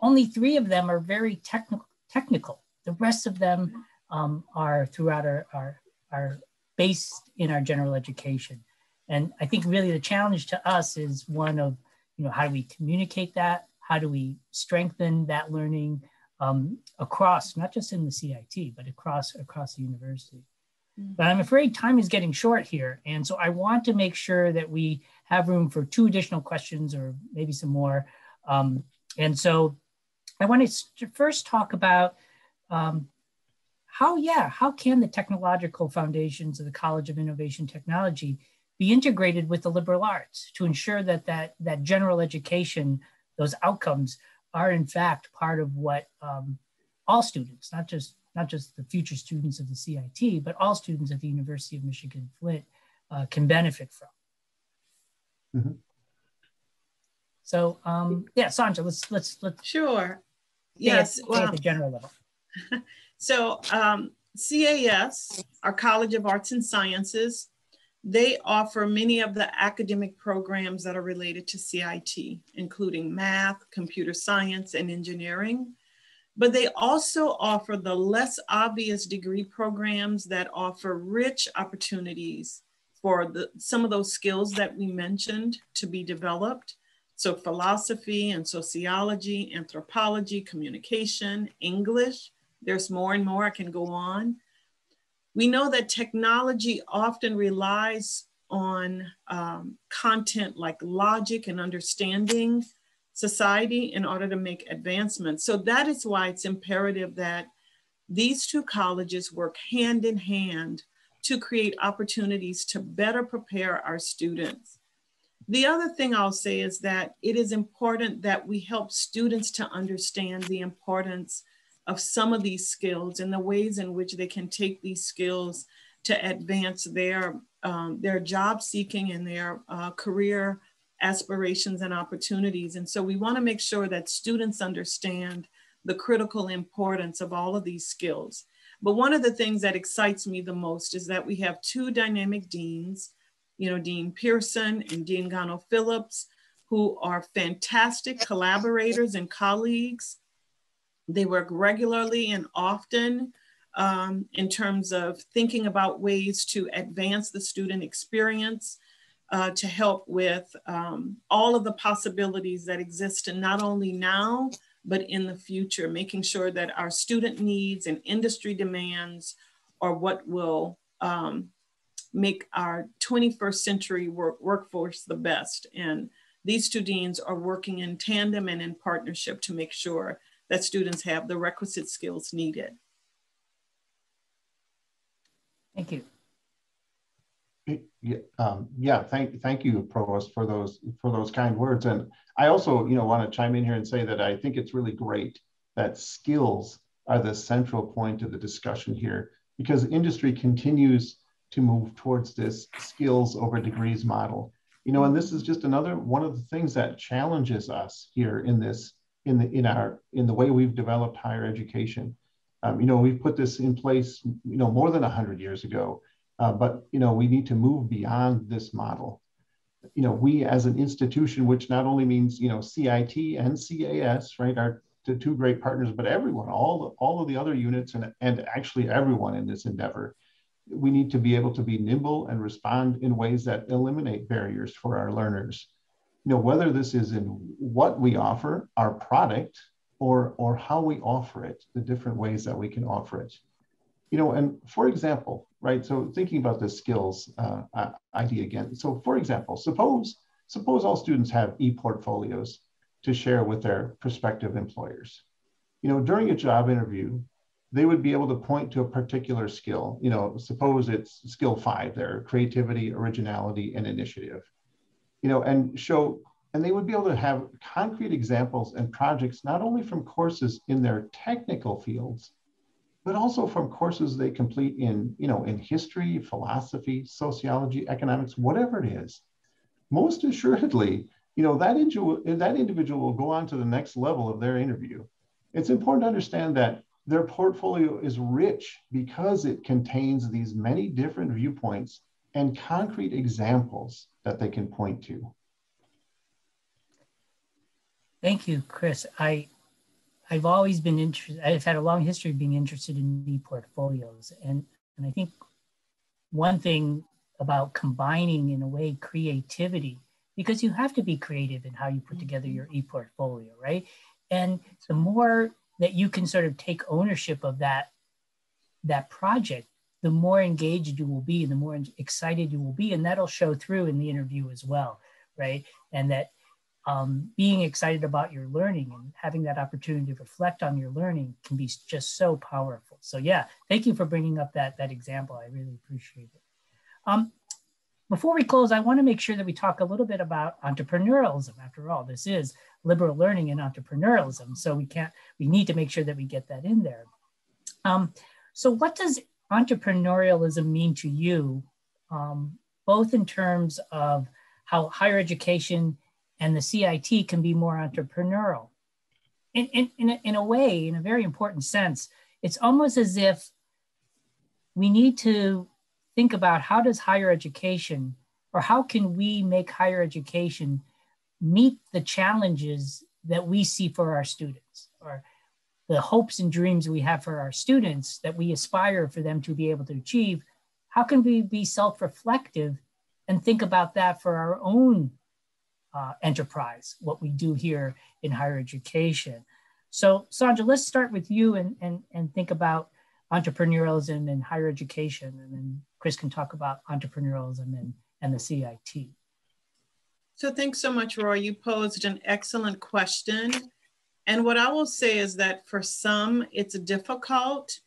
only three of them are very technical. Technical. The rest of them um, are throughout our, our, our based in our general education. And I think really the challenge to us is one of, you know, how do we communicate that? How do we strengthen that learning um, across, not just in the CIT, but across across the university? Mm-hmm. But I'm afraid time is getting short here. And so I want to make sure that we have room for two additional questions or maybe some more. Um, and so I want to first talk about um, how, yeah, how can the technological foundations of the College of Innovation Technology be integrated with the liberal arts to ensure that that, that general education, those outcomes are in fact part of what um, all students, not just, not just the future students of the CIT, but all students at the University of Michigan Flint uh, can benefit from. Mm -hmm. So um, yeah, Sonja, let's let's let's sure. Yes, at, well, at the general level. so um, CAS, our College of Arts and Sciences, they offer many of the academic programs that are related to CIT, including math, computer science, and engineering. But they also offer the less obvious degree programs that offer rich opportunities for the, some of those skills that we mentioned to be developed. So philosophy and sociology, anthropology, communication, English, there's more and more, I can go on. We know that technology often relies on um, content like logic and understanding society in order to make advancements. So that is why it's imperative that these two colleges work hand in hand to create opportunities to better prepare our students. The other thing I'll say is that it is important that we help students to understand the importance of some of these skills and the ways in which they can take these skills to advance their, um, their job seeking and their uh, career aspirations and opportunities. And so we wanna make sure that students understand the critical importance of all of these skills. But one of the things that excites me the most is that we have two dynamic deans, you know, Dean Pearson and Dean Gano Phillips, who are fantastic collaborators and colleagues they work regularly and often um, in terms of thinking about ways to advance the student experience, uh, to help with um, all of the possibilities that exist and not only now, but in the future, making sure that our student needs and industry demands are what will um, make our 21st century work, workforce the best. And these two deans are working in tandem and in partnership to make sure that students have the requisite skills needed. Thank you. Yeah, um, yeah, thank thank you, Provost, for those for those kind words. And I also, you know, want to chime in here and say that I think it's really great that skills are the central point of the discussion here because industry continues to move towards this skills over degrees model. You know, and this is just another one of the things that challenges us here in this in the in our in the way we've developed higher education. Um, you know, we've put this in place, you know, more than hundred years ago, uh, but you know, we need to move beyond this model. You know, we as an institution, which not only means you know CIT and CAS, right, are the two great partners, but everyone, all all of the other units, and and actually everyone in this endeavor, we need to be able to be nimble and respond in ways that eliminate barriers for our learners you know, whether this is in what we offer, our product, or, or how we offer it, the different ways that we can offer it. You know, and for example, right, so thinking about the skills uh, idea again. So for example, suppose, suppose all students have e-portfolios to share with their prospective employers. You know, during a job interview, they would be able to point to a particular skill. You know, suppose it's skill five there, creativity, originality, and initiative you know, and show, and they would be able to have concrete examples and projects, not only from courses in their technical fields, but also from courses they complete in, you know, in history, philosophy, sociology, economics, whatever it is. Most assuredly, you know, that individual, that individual will go on to the next level of their interview. It's important to understand that their portfolio is rich because it contains these many different viewpoints and concrete examples that they can point to. Thank you, Chris. I I've always been interested. I've had a long history of being interested in e-portfolios, and and I think one thing about combining in a way creativity because you have to be creative in how you put together mm-hmm. your e-portfolio, right? And the more that you can sort of take ownership of that that project, the more engaged you will be, and the more excited you will be, and that'll show through in the interview as well, right? And that um, being excited about your learning and having that opportunity to reflect on your learning can be just so powerful. So yeah, thank you for bringing up that, that example. I really appreciate it. Um, before we close, I wanna make sure that we talk a little bit about entrepreneurialism. After all, this is liberal learning and entrepreneurialism. So we can't, we need to make sure that we get that in there. Um, so what does entrepreneurialism mean to you, um, both in terms of how higher education and the CIT can be more entrepreneurial. In, in, in, a, in a way, in a very important sense, it's almost as if we need to think about how does higher education or how can we make higher education meet the challenges that we see for our students or the hopes and dreams we have for our students that we aspire for them to be able to achieve how can we be self-reflective and think about that for our own uh, enterprise, what we do here in higher education. So Sonja, let's start with you and, and, and think about entrepreneurialism in higher education, and then Chris can talk about entrepreneurialism and, and the CIT. So thanks so much, Roy. You posed an excellent question. And what I will say is that for some, it's difficult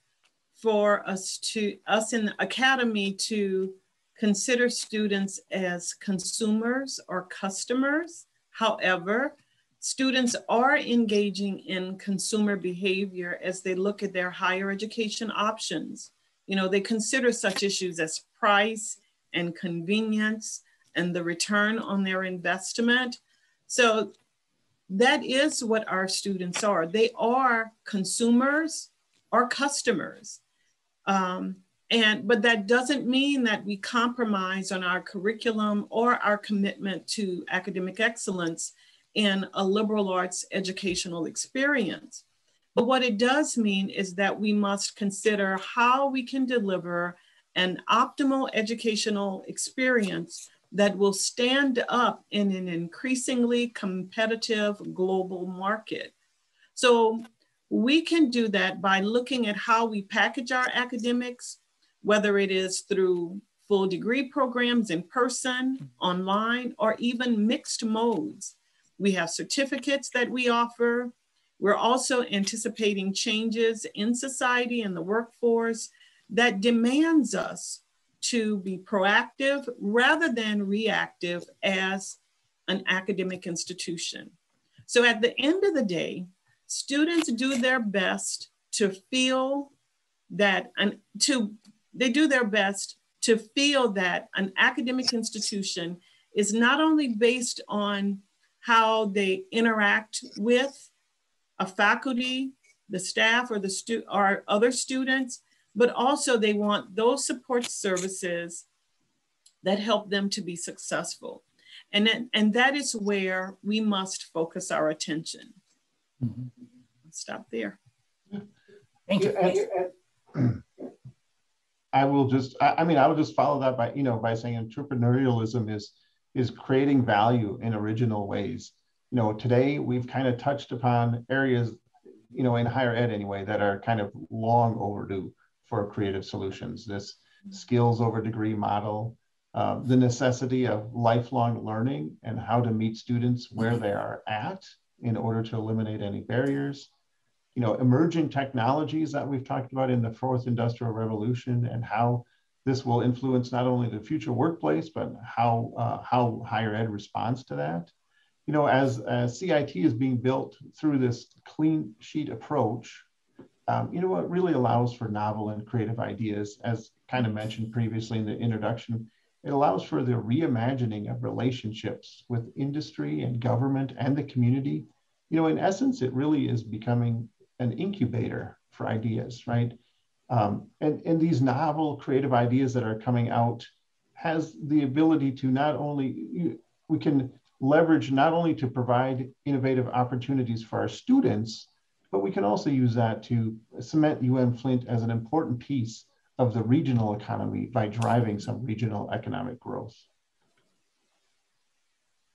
for us to, us in the academy to consider students as consumers or customers. However, students are engaging in consumer behavior as they look at their higher education options. You know, they consider such issues as price and convenience and the return on their investment. So that is what our students are. They are consumers or customers. Um, and but that doesn't mean that we compromise on our curriculum or our commitment to academic excellence in a liberal arts educational experience. But what it does mean is that we must consider how we can deliver an optimal educational experience that will stand up in an increasingly competitive global market. So we can do that by looking at how we package our academics, whether it is through full degree programs in person, online, or even mixed modes. We have certificates that we offer. We're also anticipating changes in society and the workforce that demands us to be proactive rather than reactive as an academic institution. So at the end of the day, students do their best to feel that and to they do their best to feel that an academic institution is not only based on how they interact with a faculty, the staff, or the stu- or other students, but also they want those support services that help them to be successful. And, then, and that is where we must focus our attention. Mm-hmm. Stop there. Thank you. And, and, I will just, I, I mean, I would just follow that by, you know, by saying entrepreneurialism is is creating value in original ways. You know, today we've kind of touched upon areas, you know, in higher ed anyway, that are kind of long overdue for creative solutions. This skills over degree model, uh, the necessity of lifelong learning and how to meet students where they are at in order to eliminate any barriers you know, emerging technologies that we've talked about in the fourth industrial revolution and how this will influence not only the future workplace, but how, uh, how higher ed responds to that. You know, as, as CIT is being built through this clean sheet approach, um, you know, what really allows for novel and creative ideas, as kind of mentioned previously in the introduction. It allows for the reimagining of relationships with industry and government and the community. You know, in essence, it really is becoming an incubator for ideas, right? Um, and, and these novel creative ideas that are coming out has the ability to not only, we can leverage not only to provide innovative opportunities for our students, but we can also use that to cement UM Flint as an important piece of the regional economy by driving some regional economic growth.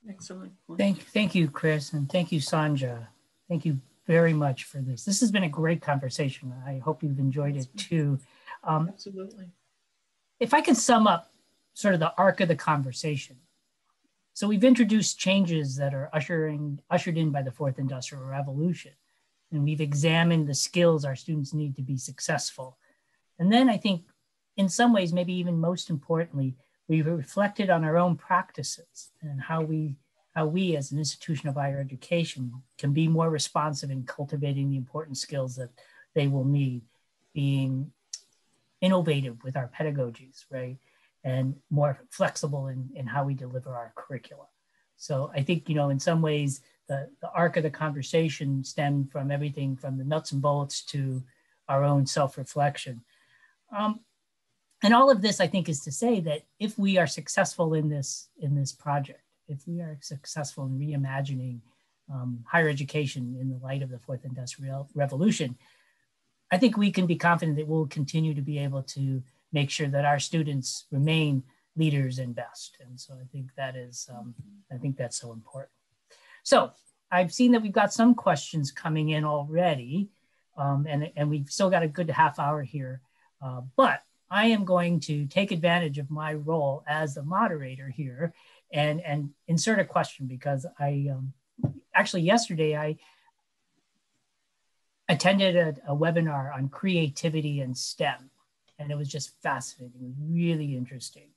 Excellent. Thank, thank you, Chris, and thank you, Sonja. Thank you very much for this. This has been a great conversation. I hope you've enjoyed it too. Um, Absolutely. If I can sum up sort of the arc of the conversation. So we've introduced changes that are ushering, ushered in by the fourth industrial revolution. And we've examined the skills our students need to be successful. And then I think in some ways, maybe even most importantly, we've reflected on our own practices and how we how we as an institution of higher education can be more responsive in cultivating the important skills that they will need, being innovative with our pedagogies, right? And more flexible in, in how we deliver our curricula. So I think, you know, in some ways, the, the arc of the conversation stemmed from everything from the nuts and bolts to our own self-reflection. Um, and all of this, I think, is to say that if we are successful in this in this project, if we are successful in reimagining um, higher education in the light of the fourth industrial revolution, I think we can be confident that we'll continue to be able to make sure that our students remain leaders and best. And so I think that is, um, I think that's so important. So I've seen that we've got some questions coming in already, um, and, and we've still got a good half hour here. Uh, but I am going to take advantage of my role as the moderator here and and insert a question because I um, actually yesterday I attended a, a, webinar on creativity and STEM, and it was just fascinating, really interesting.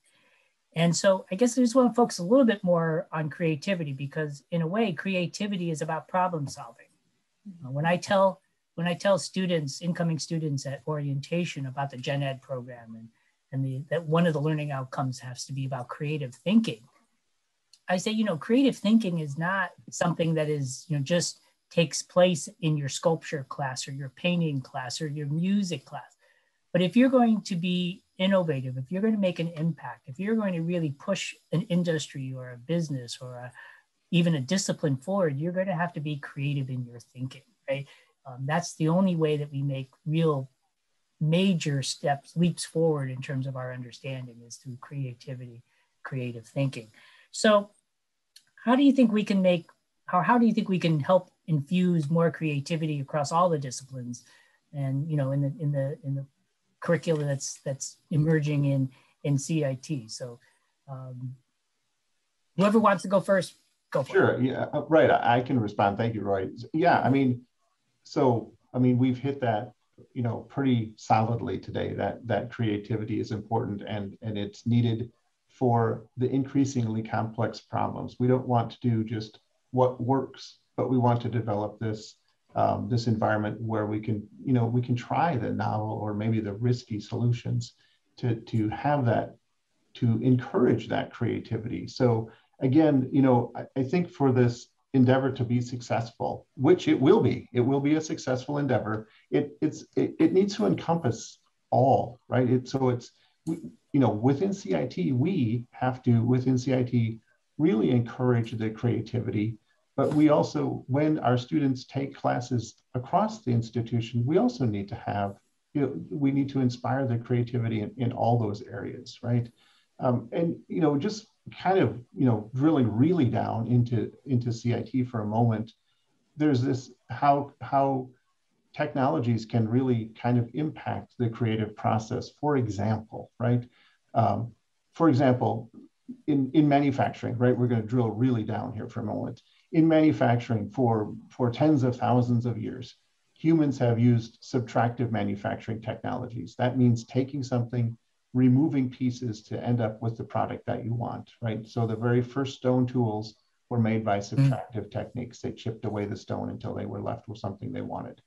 And so I guess I just want to focus a little bit more on creativity because in a way, creativity is about problem solving. Uh, when I tell when I tell students, incoming students at orientation about the gen ed program and, and the, that one of the learning outcomes has to be about creative thinking, I say, you know, creative thinking is not something that is, you know, just takes place in your sculpture class or your painting class or your music class. But if you're going to be innovative, if you're going to make an impact, if you're going to really push an industry or a business or a, even a discipline forward, you're going to have to be creative in your thinking, right? Um, that's the only way that we make real major steps, leaps forward in terms of our understanding is through creativity, creative thinking. So how do you think we can make, how, how do you think we can help infuse more creativity across all the disciplines and, you know, in the, in the, in the curricula that's, that's emerging in, in CIT. So um, whoever wants to go first, go for sure. it. Sure. Yeah. Uh, right. I can respond. Thank you, Roy. Yeah. I mean, so, I mean, we've hit that, you know, pretty solidly today that, that creativity is important and, and it's needed for the increasingly complex problems. We don't want to do just what works, but we want to develop this um, this environment where we can, you know, we can try the novel or maybe the risky solutions to to have that to encourage that creativity. So again, you know, I, I think for this endeavor to be successful, which it will be, it will be a successful endeavor. It it's it, it needs to encompass all, right? It, so it's you know, within CIT, we have to, within CIT, really encourage the creativity. But we also, when our students take classes across the institution, we also need to have, you know, we need to inspire the creativity in, in all those areas, right? Um, and, you know, just kind of, you know, drilling really down into, into CIT for a moment, there's this, how, how technologies can really kind of impact the creative process. For example, right? Um, for example, in, in manufacturing, right? We're going to drill really down here for a moment. In manufacturing, for, for tens of thousands of years, humans have used subtractive manufacturing technologies. That means taking something, removing pieces to end up with the product that you want, right? So the very first stone tools were made by hmm. subtractive mm. techniques. They chipped away the stone until they were left with something they wanted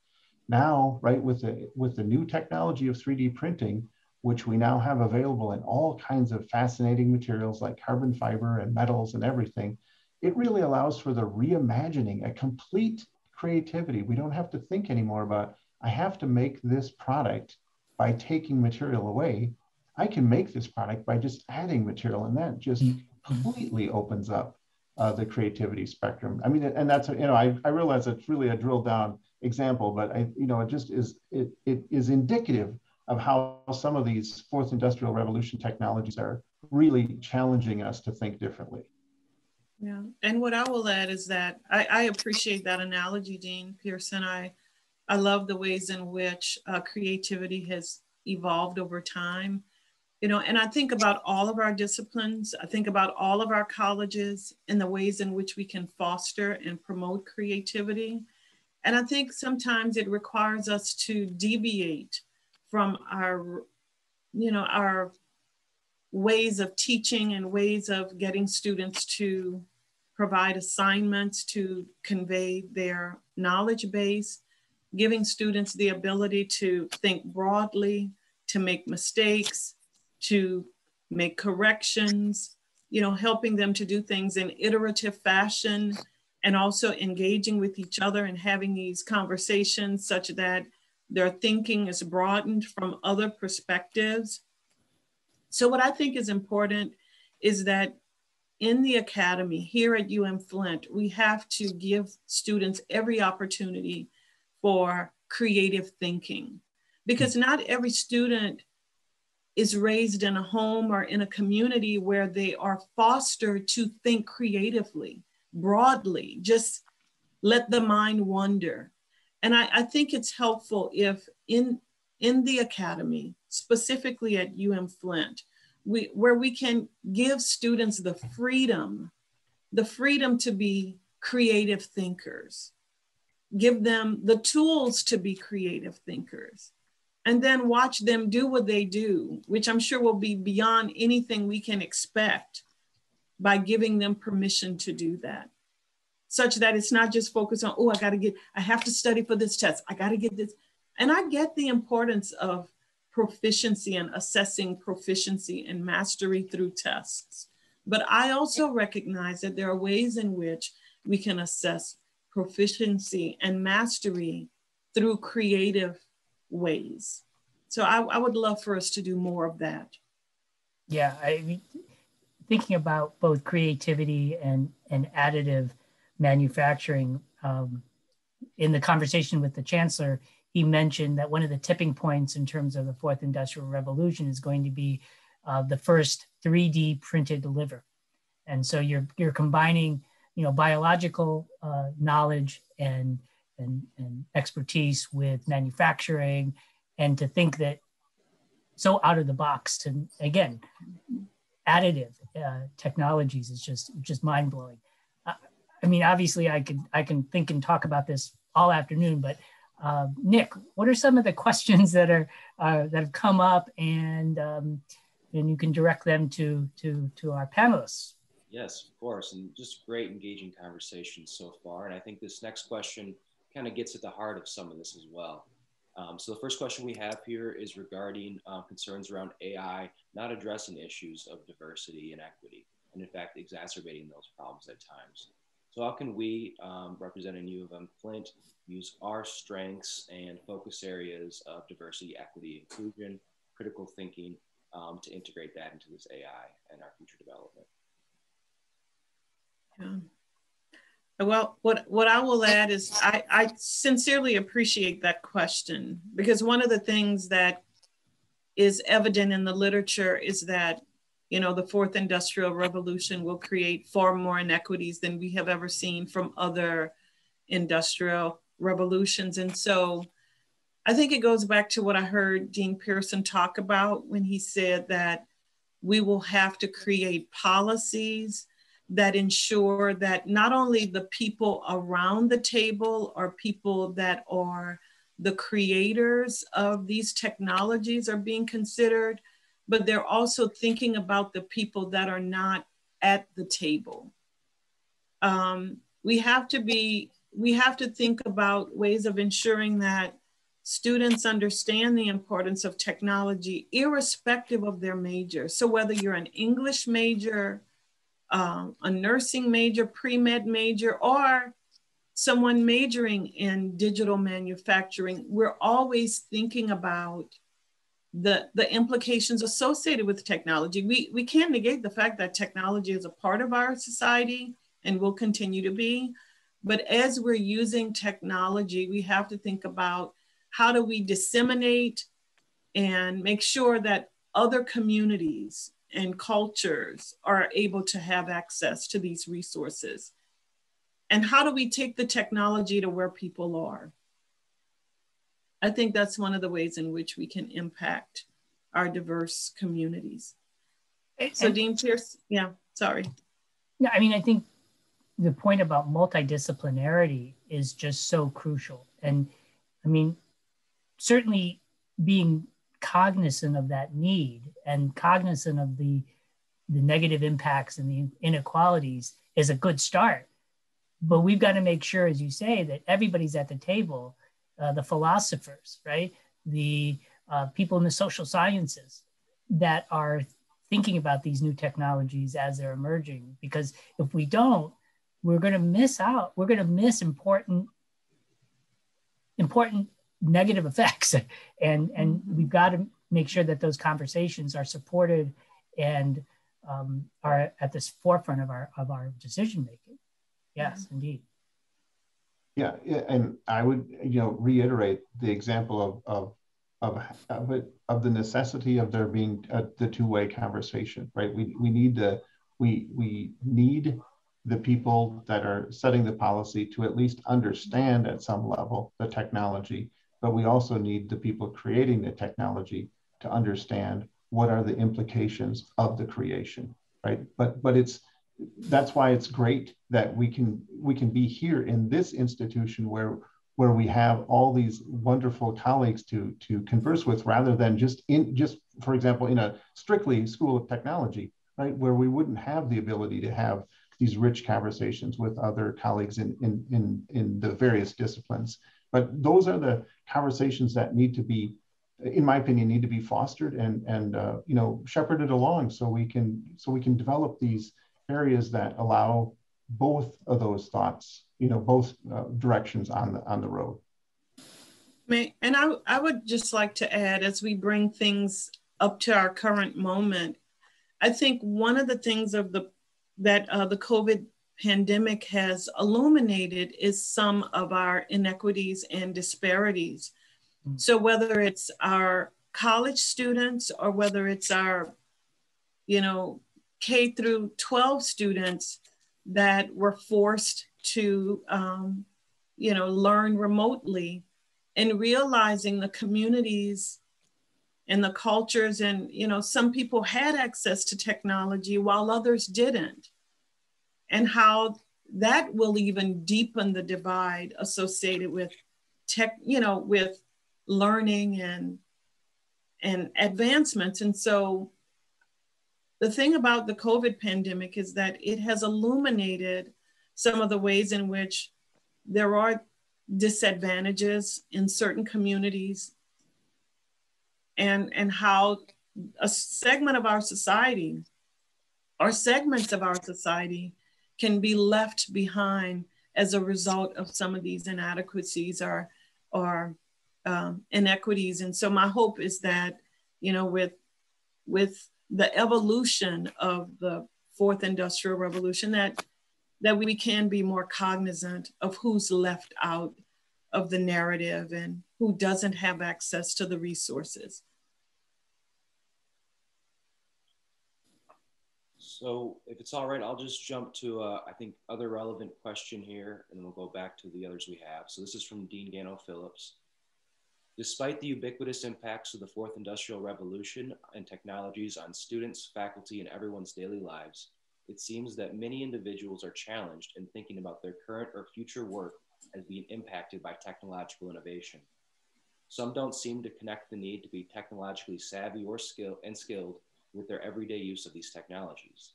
now, right, with the, with the new technology of 3D printing, which we now have available in all kinds of fascinating materials like carbon fiber and metals and everything, it really allows for the reimagining, a complete creativity. We don't have to think anymore about, I have to make this product by taking material away. I can make this product by just adding material, and that just mm-hmm. completely opens up uh, the creativity spectrum. I mean, and that's, you know, I, I realize it's really a drill down example, but I, you know, it just is, it, it is indicative of how some of these fourth industrial revolution technologies are really challenging us to think differently. Yeah, and what I will add is that I, I appreciate that analogy, Dean Pearson. I, I love the ways in which uh, creativity has evolved over time. You know, and I think about all of our disciplines. I think about all of our colleges and the ways in which we can foster and promote creativity. And I think sometimes it requires us to deviate from our, you know, our ways of teaching and ways of getting students to provide assignments to convey their knowledge base, giving students the ability to think broadly, to make mistakes, to make corrections, you know, helping them to do things in iterative fashion and also engaging with each other and having these conversations such that their thinking is broadened from other perspectives. So, what I think is important is that in the academy here at UM Flint, we have to give students every opportunity for creative thinking because not every student is raised in a home or in a community where they are fostered to think creatively, broadly, just let the mind wander. And I, I think it's helpful if in, in the academy, specifically at UM Flint, we, where we can give students the freedom, the freedom to be creative thinkers, give them the tools to be creative thinkers, and then watch them do what they do, which I'm sure will be beyond anything we can expect by giving them permission to do that such that it's not just focused on, oh, I got to get, I have to study for this test. I got to get this. And I get the importance of proficiency and assessing proficiency and mastery through tests. But I also recognize that there are ways in which we can assess proficiency and mastery through creative ways. So I, I would love for us to do more of that. Yeah, I thinking about both creativity and, and additive manufacturing. Um, in the conversation with the chancellor, he mentioned that one of the tipping points in terms of the fourth industrial revolution is going to be uh, the first 3D printed liver. And so you're, you're combining, you know, biological uh, knowledge and, and, and expertise with manufacturing and to think that so out of the box to, again, additive uh, technologies is just, just mind blowing. I mean, obviously, I could I can think and talk about this all afternoon, but uh, Nick, what are some of the questions that are uh, that have come up, and um, and you can direct them to to to our panelists. Yes, of course, and just great engaging conversation so far. And I think this next question kind of gets at the heart of some of this as well. Um, so the first question we have here is regarding uh, concerns around AI not addressing issues of diversity and equity, and in fact exacerbating those problems at times. So how can we, um, representing U of M Flint, use our strengths and focus areas of diversity, equity, inclusion, critical thinking um, to integrate that into this AI and our future development? Yeah. Well, what, what I will add is I, I sincerely appreciate that question because one of the things that is evident in the literature is that you know, the fourth industrial revolution will create far more inequities than we have ever seen from other industrial revolutions. And so I think it goes back to what I heard Dean Pearson talk about when he said that we will have to create policies that ensure that not only the people around the table are people that are the creators of these technologies are being considered, but they're also thinking about the people that are not at the table. Um, we have to be, we have to think about ways of ensuring that students understand the importance of technology irrespective of their major. So whether you're an English major, um, a nursing major, pre-med major, or someone majoring in digital manufacturing, we're always thinking about the, the implications associated with technology. We, we can't negate the fact that technology is a part of our society and will continue to be. But as we're using technology, we have to think about how do we disseminate and make sure that other communities and cultures are able to have access to these resources? And how do we take the technology to where people are? I think that's one of the ways in which we can impact our diverse communities. So, and, Dean Pierce, yeah, sorry. Yeah, I mean, I think the point about multidisciplinarity is just so crucial. And I mean, certainly being cognizant of that need and cognizant of the the negative impacts and the inequalities is a good start but we've got to make sure as you say that everybody's at the table uh, the philosophers right? The uh, people in the social sciences that are thinking about these new technologies as they're emerging. Because if we don't we're going to miss out. We're going to miss important important negative effects. And and we've got to make sure that those conversations are supported and um, are at this forefront of our of our decision making. Yes mm-hmm. indeed yeah and i would you know reiterate the example of of of, of, it, of the necessity of there being a, the two-way conversation right? We, we need to we we need the people that are setting the policy to at least understand at some level the technology but we also need the people creating the technology to understand what are the implications of the creation right? But but it's that's why it's great that we can we can be here in this institution where where we have all these wonderful colleagues to to converse with rather than just in just for example in a strictly school of technology right? Where we wouldn't have the ability to have these rich conversations with other colleagues in in in, in the various disciplines. But those are the conversations that need to be, in my opinion, need to be fostered and and uh, you know shepherded along so we can so we can develop these areas that allow both of those thoughts, you know, both uh, directions on the on the road. And I, I would just like to add, as we bring things up to our current moment, I think one of the things of the that uh, the COVID pandemic has illuminated is some of our inequities and disparities. Mm. So whether it's our college students or whether it's our, you know, K through 12 students that were forced to, um, you know, learn remotely and realizing the communities and the cultures and, you know, some people had access to technology while others didn't and how that will even deepen the divide associated with tech, you know, with learning and and advancements. And so the thing about the COVID pandemic is that it has illuminated some of the ways in which there are disadvantages in certain communities and, and how a segment of our society or segments of our society can be left behind as a result of some of these inadequacies or, or um, inequities. And so my hope is that, you know, with, with the evolution of the fourth industrial revolution, that, that we can be more cognizant of who's left out of the narrative and who doesn't have access to the resources. So if it's all right, I'll just jump to, uh, I think, other relevant question here, and we'll go back to the others we have. So this is from Dean Gano Phillips. Despite the ubiquitous impacts of the fourth industrial revolution and technologies on students, faculty, and everyone's daily lives, it seems that many individuals are challenged in thinking about their current or future work as being impacted by technological innovation. Some don't seem to connect the need to be technologically savvy or skill and skilled with their everyday use of these technologies.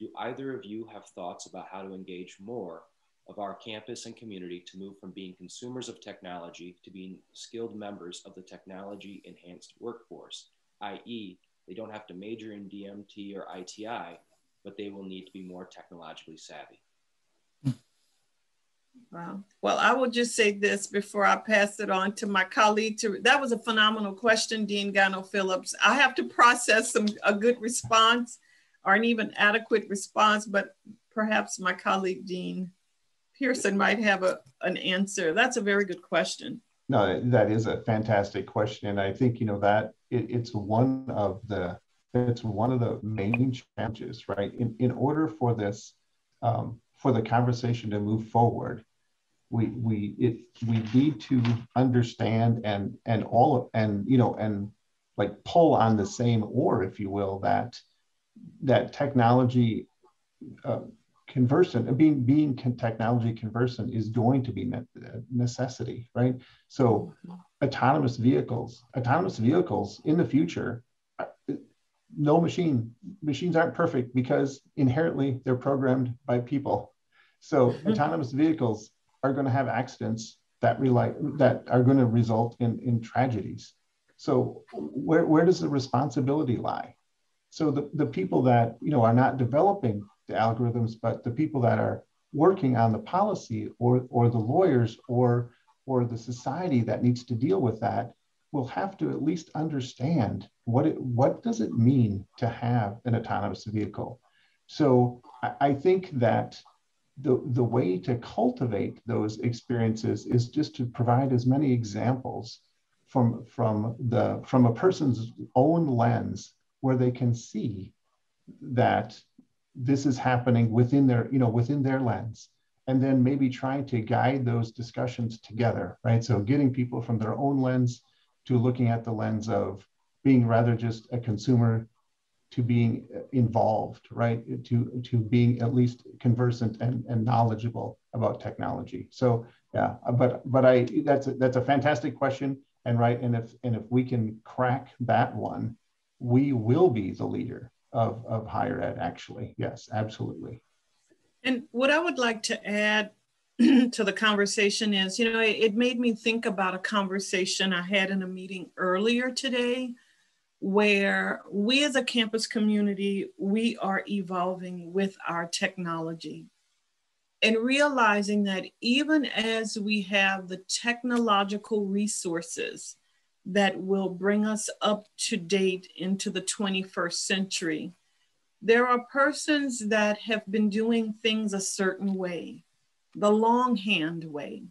Do either of you have thoughts about how to engage more of our campus and community to move from being consumers of technology to being skilled members of the technology enhanced workforce, i.e., they don't have to major in DMT or ITI, but they will need to be more technologically savvy. Wow. Well, I will just say this before I pass it on to my colleague. To that was a phenomenal question, Dean Gano Phillips. I have to process some a good response or an even adequate response, but perhaps my colleague Dean Pearson might have a, an answer. That's a very good question. No, that is a fantastic question, and I think you know that it, it's one of the it's one of the main challenges, right? In in order for this um, for the conversation to move forward, we we it we need to understand and and all of, and you know and like pull on the same oar, if you will, that that technology uh, conversant, being being technology conversant is going to be a necessity, right? So, autonomous vehicles, autonomous vehicles in the future, uh, no machine machines aren't perfect because inherently they're programmed by people. So, mm-hmm. autonomous vehicles are going to have accidents that rely that are going to result in in tragedies. So, where where does the responsibility lie? So the, the people that you know are not developing the algorithms, but the people that are working on the policy or, or the lawyers or, or the society that needs to deal with that will have to at least understand what it, what does it mean to have an autonomous vehicle. So I, I think that the, the way to cultivate those experiences is just to provide as many examples from, from, the, from a person's own lens where they can see that this is happening within their, you know, within their lens. And then maybe trying to guide those discussions together, right? So getting people from their own lens to looking at the lens of being rather just a consumer to being involved, right? To, to being at least conversant and, and knowledgeable about technology. So yeah, but but I that's a, that's a fantastic question, and right, and if and if we can crack that one, we will be the leader of, of higher ed, actually. Yes, absolutely. And what I would like to add to the conversation is, you know, it, it made me think about a conversation I had in a meeting earlier today where we as a campus community, we are evolving with our technology and realizing that even as we have the technological resources that will bring us up to date into the 21st century. There are persons that have been doing things a certain way, the longhand way.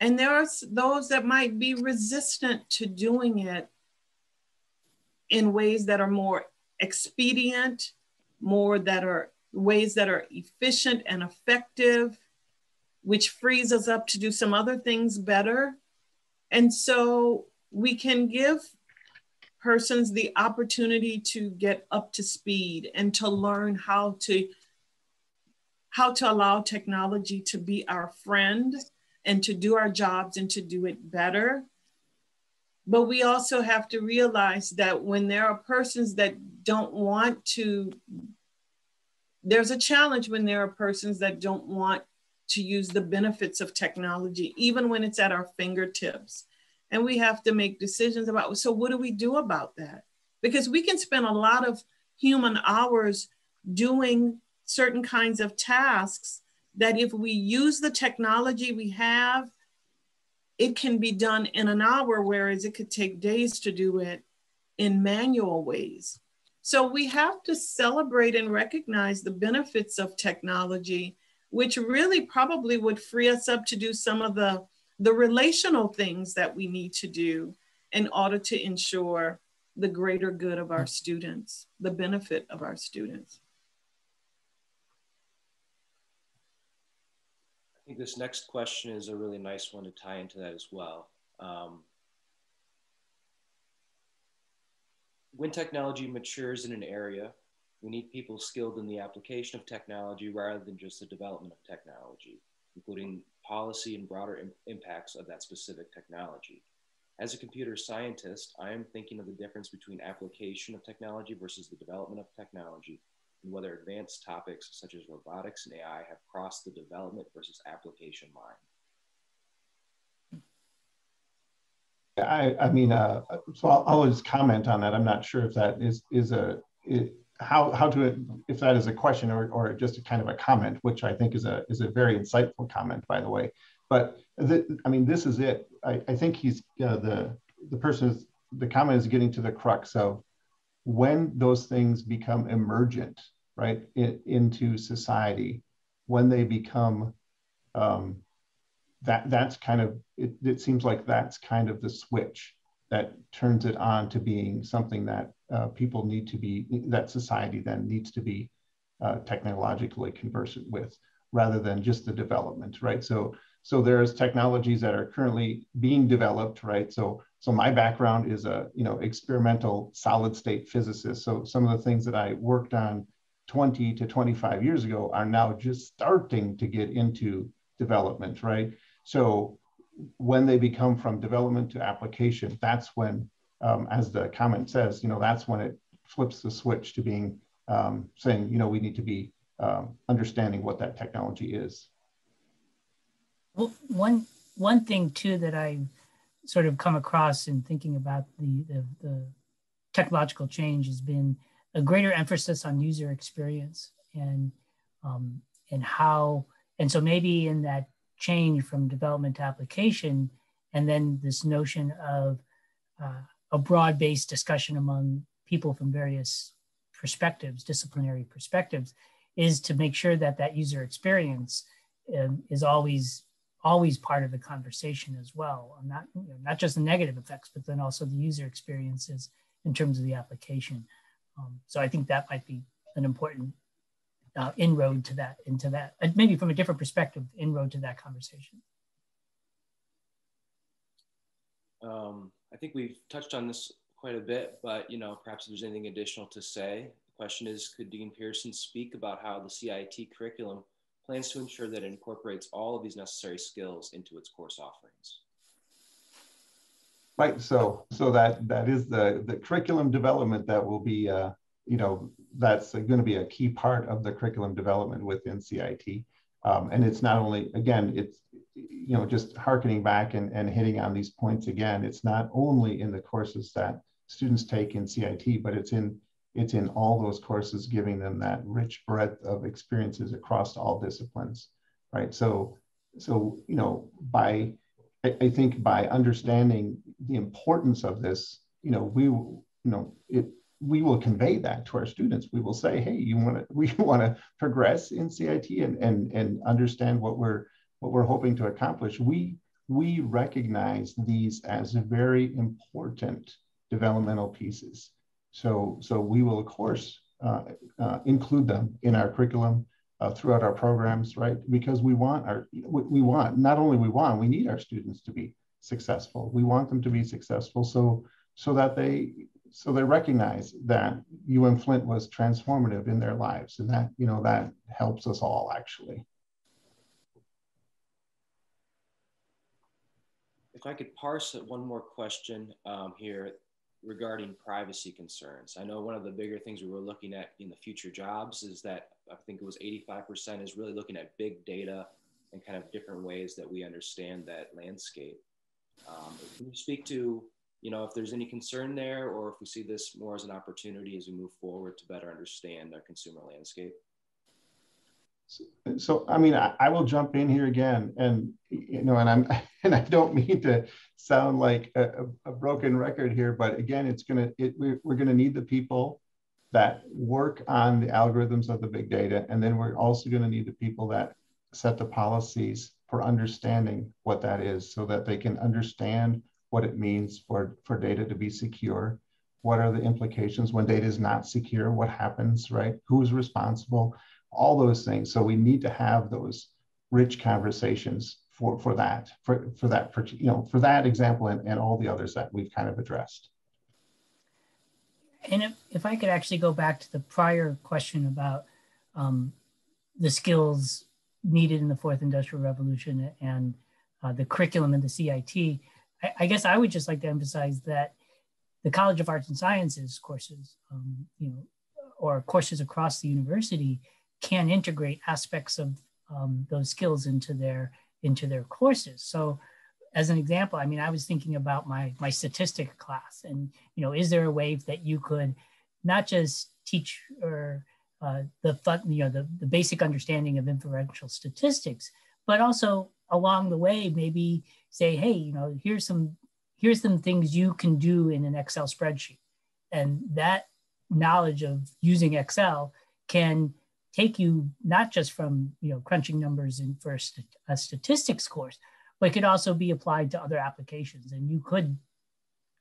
And there are those that might be resistant to doing it in ways that are more expedient, more that are ways that are efficient and effective, which frees us up to do some other things better. And so we can give persons the opportunity to get up to speed and to learn how to how to allow technology to be our friend and to do our jobs and to do it better. But we also have to realize that when there are persons that don't want to there's a challenge when there are persons that don't want to use the benefits of technology even when it's at our fingertips and we have to make decisions about so what do we do about that? Because we can spend a lot of human hours doing certain kinds of tasks that if we use the technology we have it can be done in an hour whereas it could take days to do it in manual ways. So we have to celebrate and recognize the benefits of technology which really probably would free us up to do some of the the relational things that we need to do in order to ensure the greater good of our students, the benefit of our students. I think this next question is a really nice one to tie into that as well. Um, when technology matures in an area, we need people skilled in the application of technology rather than just the development of technology, including policy and broader Im- impacts of that specific technology. As a computer scientist, I am thinking of the difference between application of technology versus the development of technology and whether advanced topics such as robotics and AI have crossed the development versus application line. I, I mean, uh, so I'll, always comment on that. I'm not sure if that is is a how how to if that is a question or, or just a kind of a comment, which I think is a is a very insightful comment, by the way. But the, I mean, this is it. I, I think he's uh, the the person is the comment is getting to the crux of when those things become emergent, right, in, into society, when they become um, that that's kind of it, it seems like that's kind of the switch that turns it on to being something that uh, people need to be that society then needs to be uh, technologically conversant with rather than just the development right? So so there's technologies that are currently being developed right? So so my background is a you know experimental solid state physicist. So some of the things that i worked on 20 to 25 years ago are now just starting to get into development right? So when they become from development to application, that's when, um, as the comment says, you know, that's when it flips the switch to being um, saying, you know, we need to be um, understanding what that technology is. Well, one one thing too that I sort of come across in thinking about the, the, the technological change has been a greater emphasis on user experience and um, and how and so maybe in that change from development to application, and then this notion of uh, a broad-based discussion among people from various perspectives, disciplinary perspectives, is to make sure that that user experience um, is always always part of the conversation as well. Not you know, not just the negative effects, but then also the user experiences in terms of the application. Um, so I think that might be an important uh, inroad to that into that uh, maybe from a different perspective inroad to that conversation um, i think we've touched on this quite a bit but you know perhaps if there's anything additional to say the question is could dean pearson speak about how the cit curriculum plans to ensure that it incorporates all of these necessary skills into its course offerings right so so that that is the the curriculum development that will be uh, you know, that's going to be a key part of the curriculum development within CIT. Um, and it's not only, again, it's, you know, just harkening back and, and hitting on these points again, it's not only in the courses that students take in CIT, but it's in, it's in all those courses, giving them that rich breadth of experiences across all disciplines, right? So, so, you know, by, I, I think by understanding the importance of this, you know, we, you know, it, we will convey that to our students. We will say, hey, you want to we want to progress in CIT and, and, and understand what we're what we're hoping to accomplish. We we recognize these as very important developmental pieces. So so we will of course uh, uh, include them in our curriculum uh, throughout our programs, right? Because we want our we, we want not only we want we need our students to be successful. We want them to be successful so so that they so they recognize that UM Flint was transformative in their lives, and that you know that helps us all actually. If I could parse one more question um, here regarding privacy concerns. I know one of the bigger things we were looking at in the future jobs is that I think it was 85% is really looking at big data and kind of different ways that we understand that landscape. Um, can you speak to you know, if there's any concern there, or if we see this more as an opportunity as we move forward to better understand our consumer landscape? So, so I mean, I, I, will jump in here again, and you know, and I'm, and I don't mean to sound like a, a broken record here, but again, it's gonna, it, we're, we're gonna need the people that work on the algorithms of the big data, and then we're also gonna need the people that set the policies for understanding what that is, so that they can understand what it means for, for data to be secure. What are the implications when data is not secure? What happens, right? Who's responsible? All those things. So we need to have those rich conversations for, for that, for, for that, for, you know, for that example and, and all the others that we've kind of addressed. And if, if I could actually go back to the prior question about um, the skills needed in the fourth industrial revolution and uh, the curriculum in the CIT, I, I, guess I would just like to emphasize that the College of Arts and Sciences courses, um, you know, or courses across the university can integrate aspects of um, those skills into their into their courses. So as an example, I mean, I was thinking about my my statistics class, and you know, is there a way that you could not just teach or uh, the fun, you know the, the basic understanding of inferential statistics, but also along the way maybe say, hey, you know, here's some here's some things you can do in an Excel spreadsheet, and that knowledge of using Excel can take you not just from you know crunching numbers in for a, statistics course, but could also be applied to other applications, and you could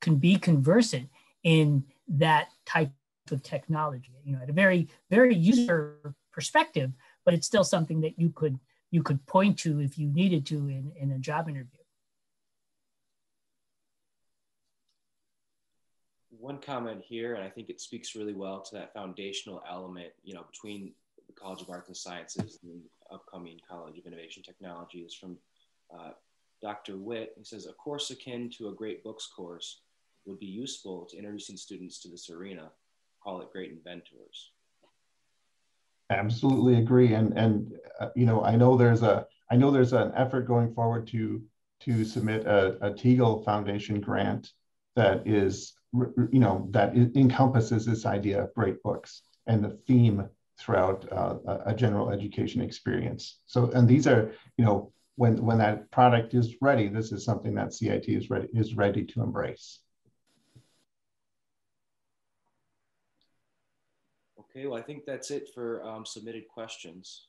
can be conversant in that type of technology. You know, at a very very user perspective, but it's still something that you could you could point to if you needed to in, in a job interview. One comment here, and I think it speaks really well to that foundational element, you know, between College of Arts and Sciences and the upcoming College of Innovation Technology is from uh, Dr. Witt. He says, a course akin to a great books course would be useful to introducing students to this arena. Call it great inventors. Absolutely agree. And, and uh, you know, I know there's a, I know there's an effort going forward to, to submit a, a Teagle Foundation grant that is, you know, that encompasses this idea of great books and the theme throughout uh, a general education experience. So, and these are, you know, when, when that product is ready, this is something that CIT is ready, is ready to embrace. Okay, well, I think that's it for um, submitted questions.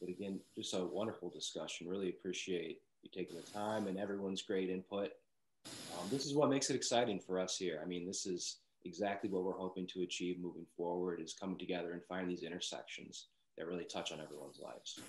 But again, just a wonderful discussion. Really appreciate you taking the time and everyone's great input. Um, this is what makes it exciting for us here. I mean, this is exactly what we're hoping to achieve moving forward is coming together and find these intersections that really touch on everyone's lives.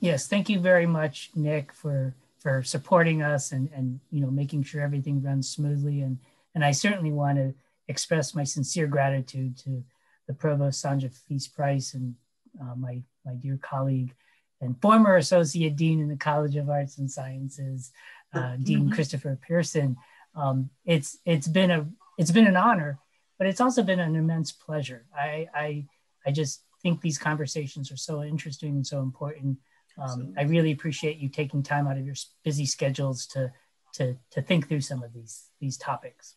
Yes, thank you very much, Nick, for for supporting us and and you know making sure everything runs smoothly. And and I certainly want to express my sincere gratitude to the provost Sonja Feist-Price and uh, my my dear colleague and former associate dean in the College of Arts and Sciences, uh, Dean mm-hmm. Christopher Pearson um, it's it's been a it's been an honor, but it's also been an immense pleasure. I I, I just think these conversations are so interesting and so important. Um, I really appreciate you taking time out of your busy schedules to to to think through some of these these topics.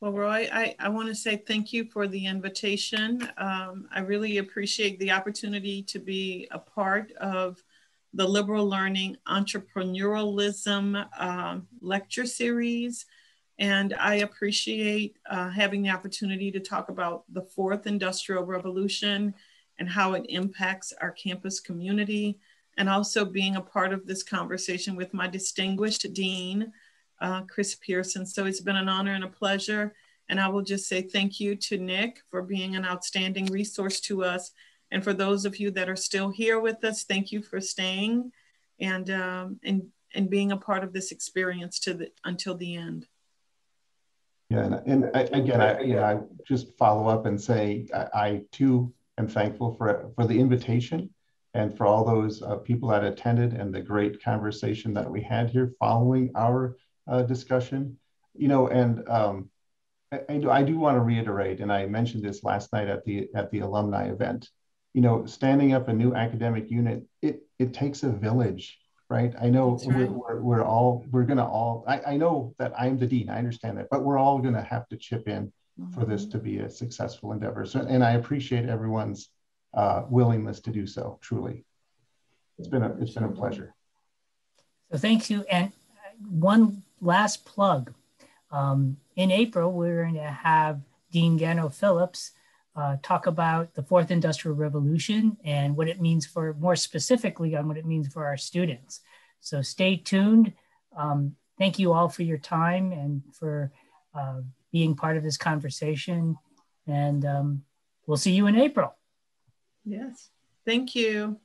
Well, Roy, I, I want to say thank you for the invitation. Um, I really appreciate the opportunity to be a part of the Liberal Learning Entrepreneurialism uh, lecture series. And I appreciate uh, having the opportunity to talk about the fourth industrial revolution and how it impacts our campus community, and also being a part of this conversation with my distinguished dean, uh, Chris Pearson. So it's been an honor and a pleasure. And I will just say thank you to Nick for being an outstanding resource to us and for those of you that are still here with us, thank you for staying and um, and and being a part of this experience to the until the end. Yeah, and, and I, again, I know, I just follow up and say I, I, too am thankful for for the invitation and for all those uh, people that attended and the great conversation that we had here following our uh, discussion. You know, and um, I, I, do I do want to reiterate, and I mentioned this last night at the at the alumni event you know, standing up a new academic unit, it, it takes a village, right? I know right. We're, we're, all, we're going to all, I, I know that I'm the dean, I understand that, but we're all going to have to chip in mm-hmm. for this mm-hmm. to be a successful endeavor. So, and I appreciate everyone's uh, willingness to do so, truly. It's been a, it's been a pleasure. So thank you. And one last plug. Um, in April, we're going to have Dean Gano Phillips uh, talk about the fourth industrial revolution and what it means for more specifically on what it means for our students. So stay tuned. Um, thank you all for your time and for uh, being part of this conversation. And um, we'll see you in April. Yes. Thank you.